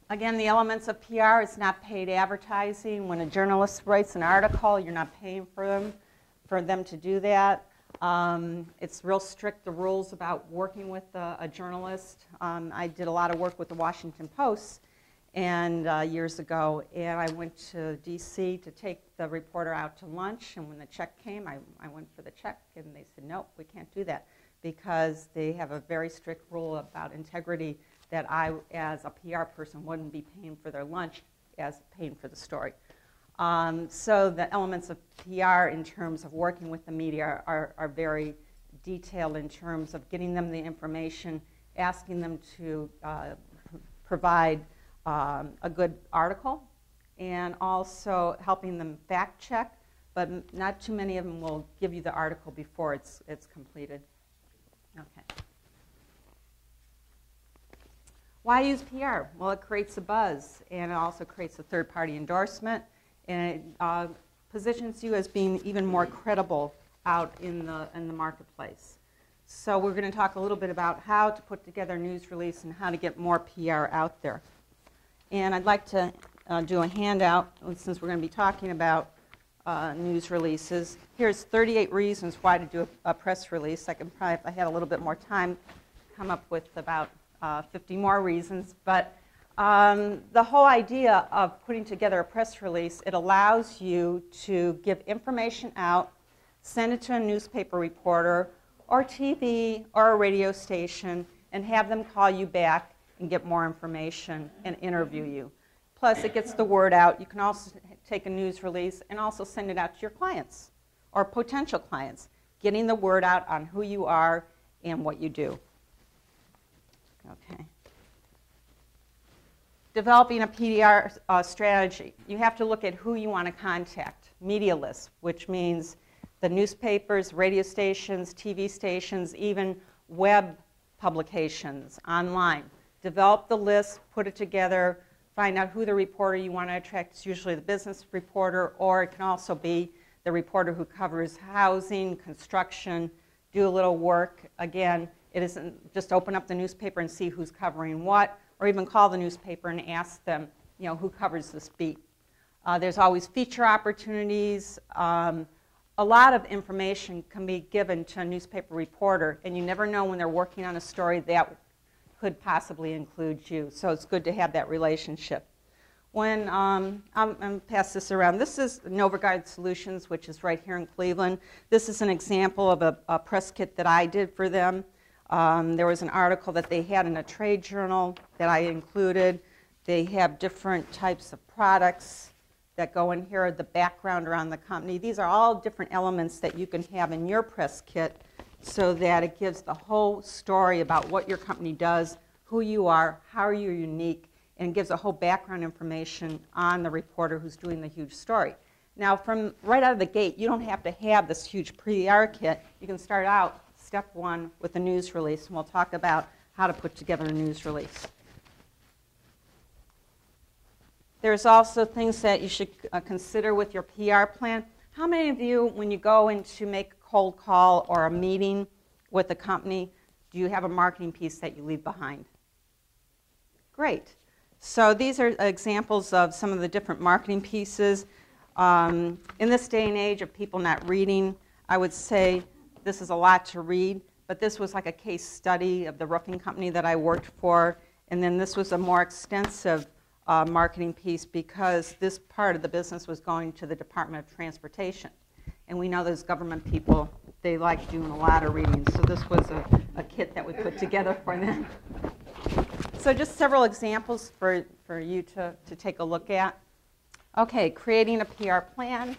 Again, the elements of PR is not paid advertising. When a journalist writes an article, you're not paying for them for them to do that. Um, it's real strict the rules about working with a, a journalist. Um, I did a lot of work with the Washington Post, and uh, years ago, and I went to D.C. to take the reporter out to lunch. And when the check came, I, I went for the check, and they said, "Nope, we can't do that," because they have a very strict rule about integrity that I, as a PR person, wouldn't be paying for their lunch as paying for the story. Um, so the elements of PR in terms of working with the media are, are very detailed in terms of getting them the information, asking them to uh, provide um, a good article, and also helping them fact check, but not too many of them will give you the article before it's, it's completed. Okay. Why use PR? Well, it creates a buzz, and it also creates a third-party endorsement, and it uh, positions you as being even more credible out in the in the marketplace. So we're going to talk a little bit about how to put together a news release and how to get more PR out there. And I'd like to uh, do a handout since we're going to be talking about uh, news releases. Here's 38 reasons why to do a, a press release. I can probably, if I had a little bit more time, come up with about uh, 50 more reasons. But um, the whole idea of putting together a press release, it allows you to give information out, send it to a newspaper reporter or TV or a radio station, and have them call you back and get more information and interview you. Plus, it gets the word out. You can also take a news release and also send it out to your clients or potential clients, getting the word out on who you are and what you do. Okay. Developing a PDR uh, strategy, you have to look at who you want to contact. Media lists, which means the newspapers, radio stations, TV stations, even web publications online. Develop the list, put it together, find out who the reporter you want to attract. It's usually the business reporter, or it can also be the reporter who covers housing, construction, do a little work. Again, it isn't just open up the newspaper and see who's covering what, or even call the newspaper and ask them, you know, who covers this beat. Uh, there's always feature opportunities. Um, a lot of information can be given to a newspaper reporter, and you never know when they're working on a story that could possibly include you. So it's good to have that relationship. When um, I'm, I'm pass this around, this is NovaGuard Solutions, which is right here in Cleveland. This is an example of a, a press kit that I did for them. Um, there was an article that they had in a trade journal that I included. They have different types of products that go in here, the background around the company. These are all different elements that you can have in your press kit so that it gives the whole story about what your company does, who you are, how you're unique, and gives a whole background information on the reporter who's doing the huge story. Now, from right out of the gate, you don't have to have this huge PR kit. You can start out step one with a news release, and we'll talk about how to put together a news release. There's also things that you should uh, consider with your PR plan. How many of you, when you go in to make a cold call or a meeting with a company, do you have a marketing piece that you leave behind? Great. So these are examples of some of the different marketing pieces. Um, in this day and age of people not reading, I would say this is a lot to read, but this was like a case study of the roofing company that I worked for, and then this was a more extensive uh, marketing piece because this part of the business was going to the Department of Transportation. And we know those government people, they like doing a lot of reading, so this was a, a kit that we put together for them. So just several examples for, for you to, to take a look at. Okay, creating a PR plan.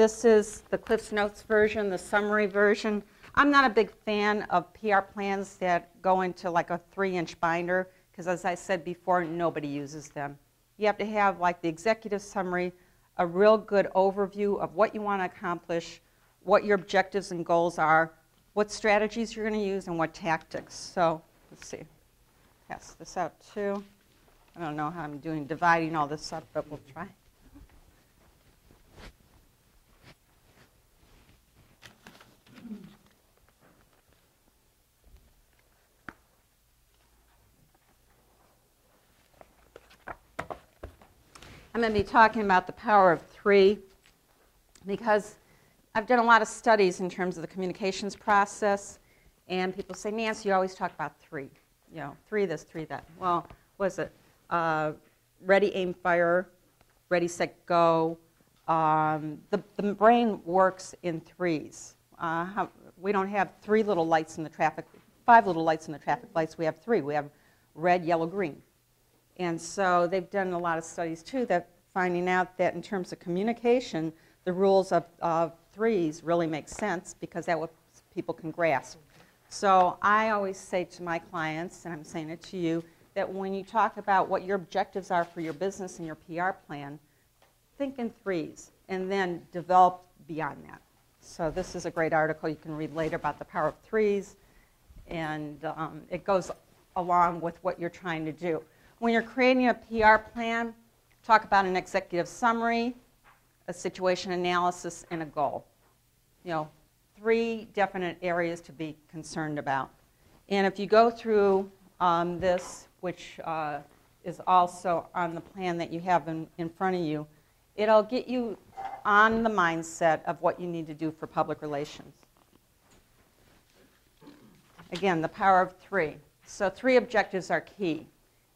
This is the Cliff's Notes version, the summary version. I'm not a big fan of PR plans that go into like a three inch binder because as I said before, nobody uses them. You have to have like the executive summary, a real good overview of what you want to accomplish, what your objectives and goals are, what strategies you're going to use, and what tactics. So let's see. Pass this out too. I don't know how I'm doing dividing all this up, but we'll try. I'm going to be talking about the power of three because I've done a lot of studies in terms of the communications process, and people say, Nancy, you always talk about three. You know, three this, three that. Well, was it uh, ready, aim, fire, ready, set, go? Um, the, the brain works in threes. Uh, how, we don't have three little lights in the traffic, five little lights in the traffic lights. We have three. We have red, yellow, green. And so they've done a lot of studies too that finding out that in terms of communication, the rules of, of threes really make sense because that what people can grasp. So I always say to my clients, and I'm saying it to you, that when you talk about what your objectives are for your business and your PR plan, think in threes and then develop beyond that. So this is a great article you can read later about the power of threes, and um, it goes along with what you're trying to do. When you're creating a PR plan, talk about an executive summary, a situation analysis, and a goal. You know, three definite areas to be concerned about. And if you go through um, this, which uh, is also on the plan that you have in, in front of you, it'll get you on the mindset of what you need to do for public relations. Again, the power of three. So, three objectives are key.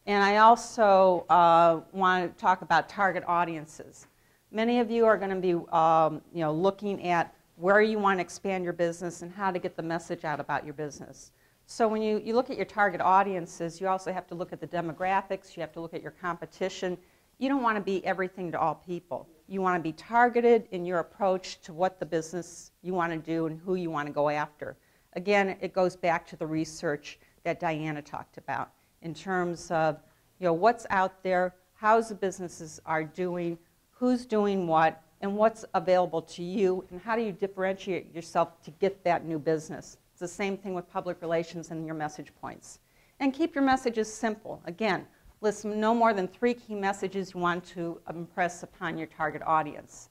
And I also uh, want to talk about target audiences. Many of you are going to be um, you know, looking at where you want to expand your business and how to get the message out about your business. So when you, you look at your target audiences, you also have to look at the demographics, you have to look at your competition. You don't want to be everything to all people. You want to be targeted in your approach to what the business you want to do and who you want to go after. Again, it goes back to the research that Diana talked about in terms of you know, what's out there, how the businesses are doing, who's doing what, and what's available to you, and how do you differentiate yourself to get that new business. It's the same thing with public relations and your message points. And keep your messages simple. Again, list no more than three key messages you want to impress upon your target audience.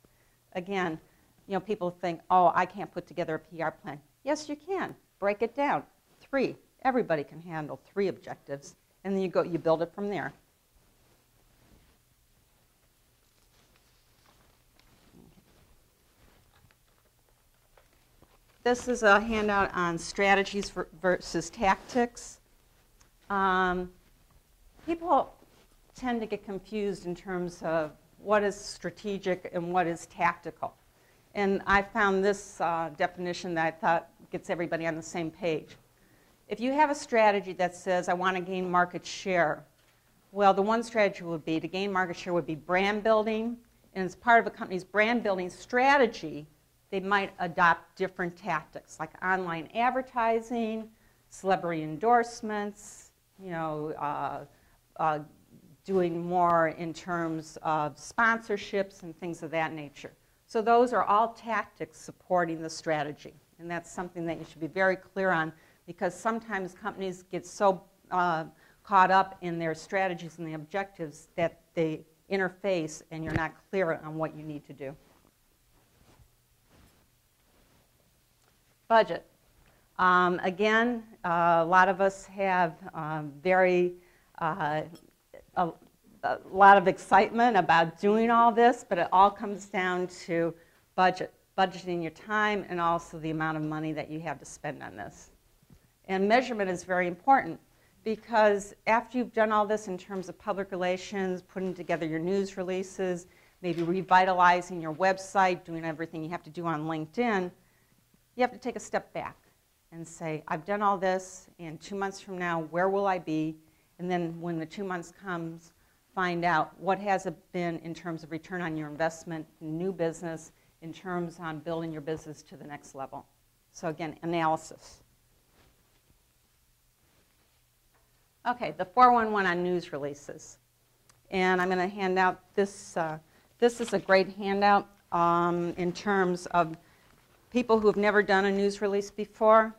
Again, you know, people think, oh, I can't put together a PR plan. Yes, you can. Break it down. Three. Everybody can handle three objectives. And then you go, you build it from there. This is a handout on strategies versus tactics. Um, people tend to get confused in terms of what is strategic and what is tactical. And I found this uh, definition that I thought gets everybody on the same page. If you have a strategy that says, I want to gain market share, well, the one strategy would be to gain market share would be brand building. And as part of a company's brand building strategy, they might adopt different tactics like online advertising, celebrity endorsements, you know, uh, uh, doing more in terms of sponsorships and things of that nature. So those are all tactics supporting the strategy. And that's something that you should be very clear on because sometimes companies get so uh, caught up in their strategies and the objectives that they interface and you're not clear on what you need to do. Budget. Um, again, uh, a lot of us have um, very, uh, a, a, lot of excitement about doing all this, but it all comes down to budget, budgeting your time and also the amount of money that you have to spend on this. And measurement is very important because after you've done all this in terms of public relations, putting together your news releases, maybe revitalizing your website, doing everything you have to do on LinkedIn, you have to take a step back and say, I've done all this, and two months from now, where will I be? And then when the two months comes, find out what has it been in terms of return on your investment, new business, in terms on building your business to the next level. So again, analysis. Okay, the 411 on news releases. And I'm going to hand out this. Uh, this is a great handout um, in terms of people who have never done a news release before.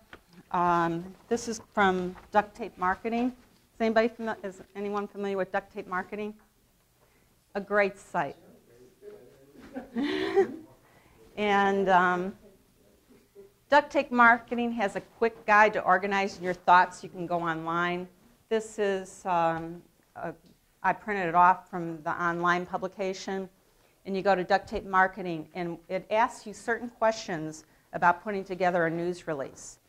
Um, this is from Duct Tape Marketing. Is, anybody is anyone familiar with Duct Tape Marketing? A great site. [LAUGHS] and um, Duct Tape Marketing has a quick guide to organizing your thoughts. You can go online. This is, um, a, I printed it off from the online publication and you go to duct tape marketing, and it asks you certain questions about putting together a news release.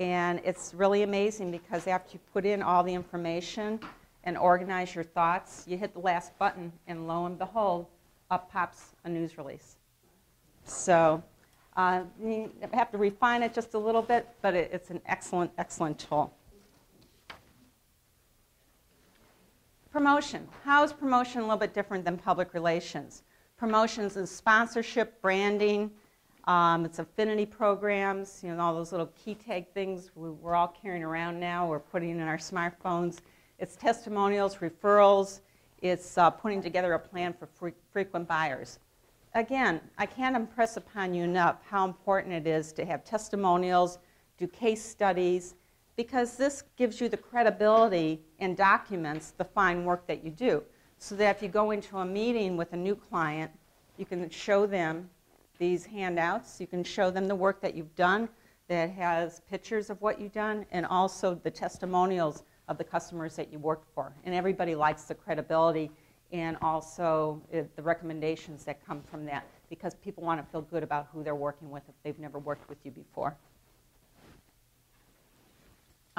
And it's really amazing because after you put in all the information and organize your thoughts, you hit the last button, and lo and behold, up pops a news release. So uh, you have to refine it just a little bit, but it, it's an excellent, excellent tool. Promotion. How is promotion a little bit different than public relations? Promotions is sponsorship, branding, um, it's affinity programs, you know, all those little key tag things we, we're all carrying around now, we're putting in our smartphones. It's testimonials, referrals, it's uh, putting together a plan for fre- frequent buyers. Again, I can't impress upon you enough how important it is to have testimonials, do case studies, because this gives you the credibility and documents the fine work that you do. So that if you go into a meeting with a new client, you can show them these handouts, you can show them the work that you've done that has pictures of what you've done, and also the testimonials of the customers that you worked for. And everybody likes the credibility and also uh, the recommendations that come from that because people want to feel good about who they're working with if they've never worked with you before.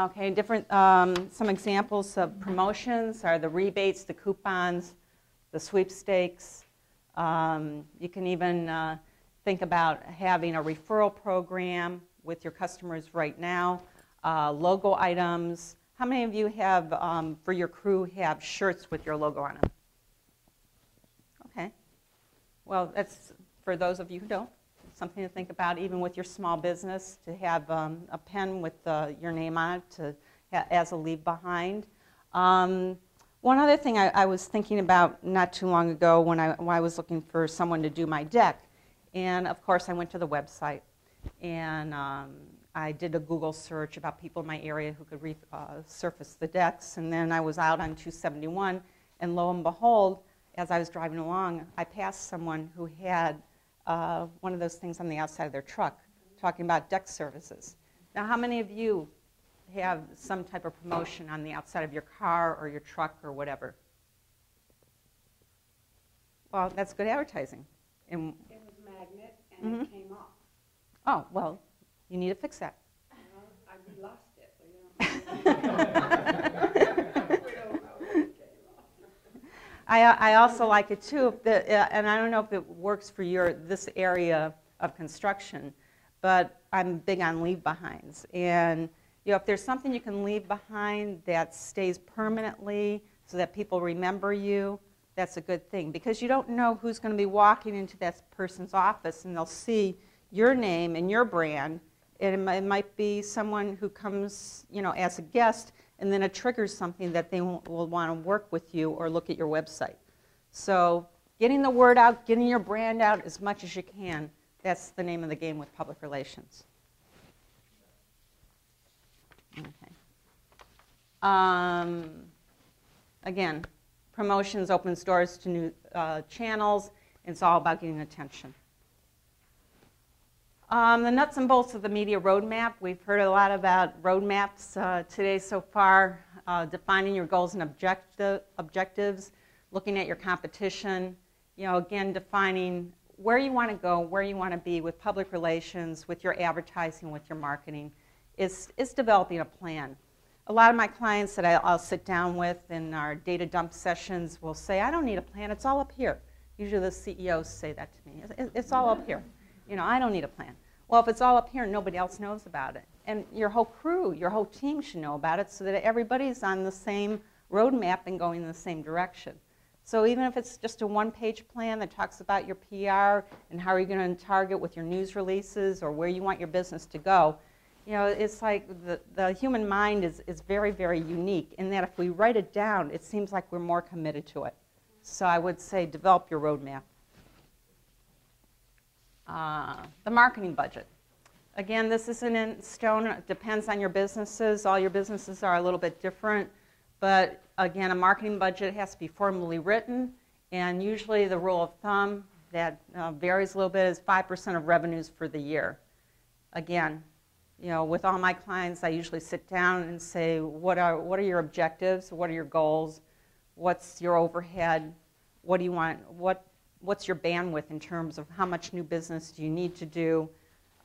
Okay, different, um, some examples of promotions are the rebates, the coupons, the sweepstakes. Um, you can even uh, think about having a referral program with your customers right now, uh, logo items. How many of you have, um, for your crew, have shirts with your logo on them? Okay. Well, that's for those of you who don't, something to think about, even with your small business, to have um, a pen with uh, your name on it to, as a leave behind. Um, one other thing I, I, was thinking about not too long ago when I, when I was looking for someone to do my deck, and of course I went to the website and um, I did a Google search about people in my area who could resurface uh, the decks, and then I was out on 271, and lo and behold, as I was driving along, I passed someone who had uh, one of those things on the outside of their truck talking about deck services. Now, how many of you have some type of promotion on the outside of your car or your truck or whatever? Well, that's good advertising. And it was magnet and mm-hmm. it came off. Oh, well, you need to fix that. Well, I, lost it. [LAUGHS] I, I also like it too, the, uh, and I don't know if it works for your this area of construction, but I'm big on leave behinds. And you know, if there's something you can leave behind that stays permanently so that people remember you, that's a good thing because you don't know who's going to be walking into that person's office and they'll see your name and your brand. Might, it might be someone who comes, you know, as a guest and then it triggers something that they will, want to work with you or look at your website. So getting the word out, getting your brand out as much as you can, that's the name of the game with public relations. Okay. Um, again, promotions opens doors to new uh, channels. It's all about getting attention. Um, the nuts and bolts of the media roadmap. We've heard a lot about roadmaps uh, today so far, uh, defining your goals and objecti- objectives, looking at your competition, you know, again, defining where you want to go, where you want to be with public relations, with your advertising, with your marketing, is, is developing a plan. A lot of my clients that I, will sit down with in our data dump sessions will say, I don't need a plan, it's all up here. Usually the CEOs say that to me, it's, it's all up here. You know, I don't need a plan. Well, if it's all up here and nobody else knows about it, and your whole crew, your whole team should know about it so that everybody's on the same roadmap and going in the same direction. So even if it's just a one-page plan that talks about your PR and how are you going to target with your news releases or where you want your business to go, you know, it's like the, the human mind is, is very, very unique in that if we write it down, it seems like we're more committed to it. So I would say develop your roadmap. Uh, the marketing budget. Again, this isn't in stone. It depends on your businesses. All your businesses are a little bit different. But again, a marketing budget has to be formally written. And usually the rule of thumb that uh, varies a little bit is 5% of revenues for the year. Again, you know, with all my clients, I usually sit down and say, what are, what are your objectives? What are your goals? What's your overhead? What do you want? What what's your bandwidth in terms of how much new business do you need to do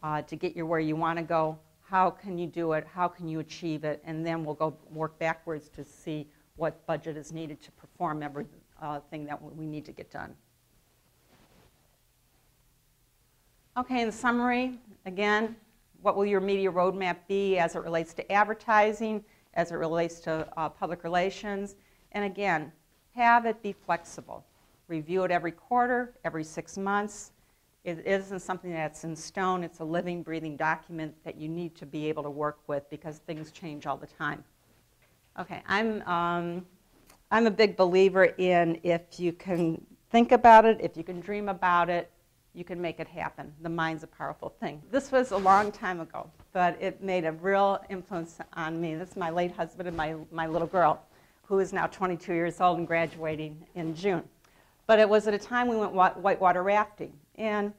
uh, to get you where you want to go? How can you do it? How can you achieve it? And then we'll go work backwards to see what budget is needed to perform everything uh, that we need to get done. Okay, in summary, again, what will your media roadmap be as it relates to advertising, as it relates to uh, public relations? And again, have it be flexible. Review it every quarter, every six months. It isn't something that's in stone, it's a living, breathing document that you need to be able to work with because things change all the time. Okay, I'm, um, I'm a big believer in if you can think about it, if you can dream about it, you can make it happen. The mind's a powerful thing. This was a long time ago, but it made a real influence on me. This is my late husband and my, my little girl, who is now 22 years old and graduating in June. But it was at a time we went whitewater rafting. And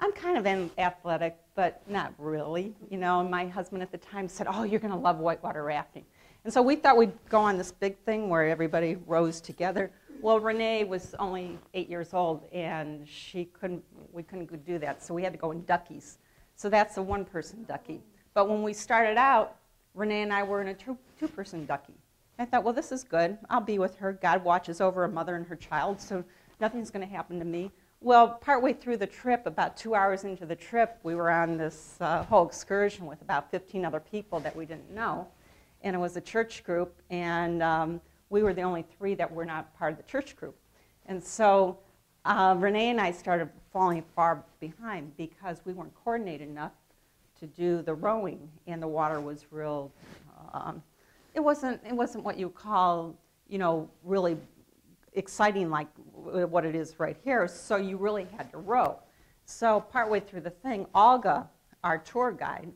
I'm kind of an athletic, but not really. You know, my husband at the time said, Oh, you're going to love whitewater rafting. And so we thought we'd go on this big thing where everybody rows together. Well, Renee was only eight years old, and she couldn't, we couldn't do that, so we had to go in duckies. So that's a one-person ducky. But when we started out, Renee and I were in a two, two-person ducky. I thought, well, this is good. I'll be with her. God watches over a mother and her child, so nothing's going to happen to me. Well, partway through the trip, about two hours into the trip, we were on this uh, whole excursion with about 15 other people that we didn't know. And it was a church group, and um, we were the only three that were not part of the church group. And so uh, Renee and I started falling far behind because we weren't coordinated enough to do the rowing, and the water was real. Um, it wasn't. It wasn't what you call, you know, really exciting like what it is right here. So you really had to row. So partway through the thing, Olga, our tour guide,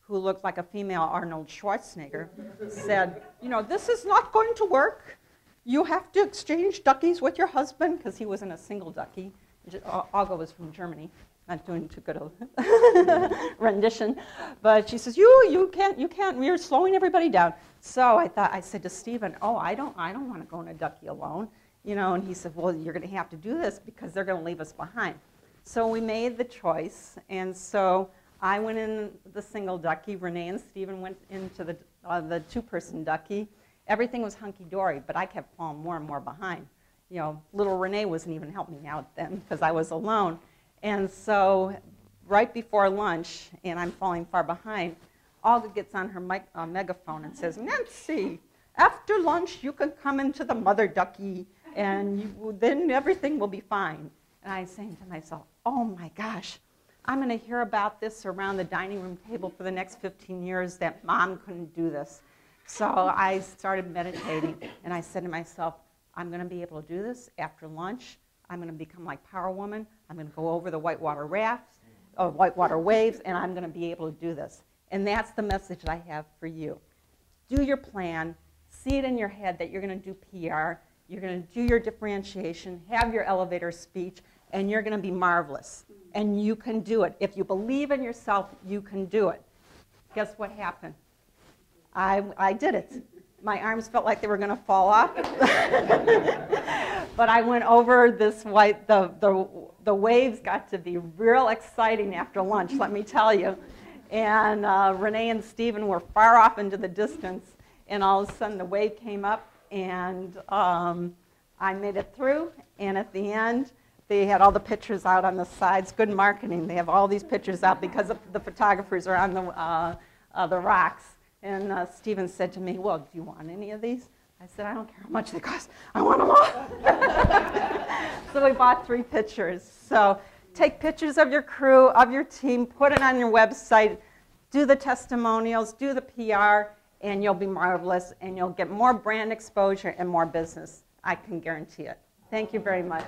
who looked like a female Arnold Schwarzenegger, said, You know, this is not going to work. You have to exchange duckies with your husband, because he wasn't a single ducky. Olga was from Germany. Not doing too good a [LAUGHS] rendition, but she says, "You, you can't, you can't. we're slowing everybody down." So I thought, I said to Stephen, "Oh, I don't, I don't want to go in a ducky alone." You know, and he said, well, you're going to have to do this because they're going to leave us behind. So we made the choice, and so I went in the single ducky. Renee and Stephen went into the, uh, the two-person ducky. Everything was hunky-dory, but I kept falling more and more behind. You know, little Renee wasn't even helping me out then because I was alone. And so right before lunch, and I'm falling far behind, Olga gets on her mic, uh, megaphone and says, Nancy, after lunch you can come into the mother ducky and you, then everything will be fine. And I was saying to myself, oh my gosh, I'm going to hear about this around the dining room table for the next 15 years that mom couldn't do this. So I started meditating and I said to myself, I'm going to be able to do this after lunch. I'm going to become like Power Woman. I'm going to go over the whitewater rafts, or uh, whitewater waves, and I'm going to be able to do this. And that's the message I have for you. Do your plan. See it in your head that you're going to do PR you're going to do your differentiation, have your elevator speech, and you're going to be marvelous. And you can do it. If you believe in yourself, you can do it. Guess what happened? I, I did it. My arms felt like they were going to fall off. [LAUGHS] but I went over this white, the, the, the waves got to be real exciting after lunch, let me tell you. And uh, Renee and Stephen were far off into the distance, and all of a sudden the wave came up, and um, I made it through. And at the end, they had all the pictures out on the sides. Good marketing. They have all these pictures out because the photographers are on the, uh, uh, the rocks. And uh, Stephen said to me, Well, do you want any of these? I said, I don't care how much they cost. I want them all. [LAUGHS] so we bought three pictures. So take pictures of your crew, of your team, put it on your website, do the testimonials, do the PR, and you'll be marvelous and you'll get more brand exposure and more business. I can guarantee it. Thank you very much.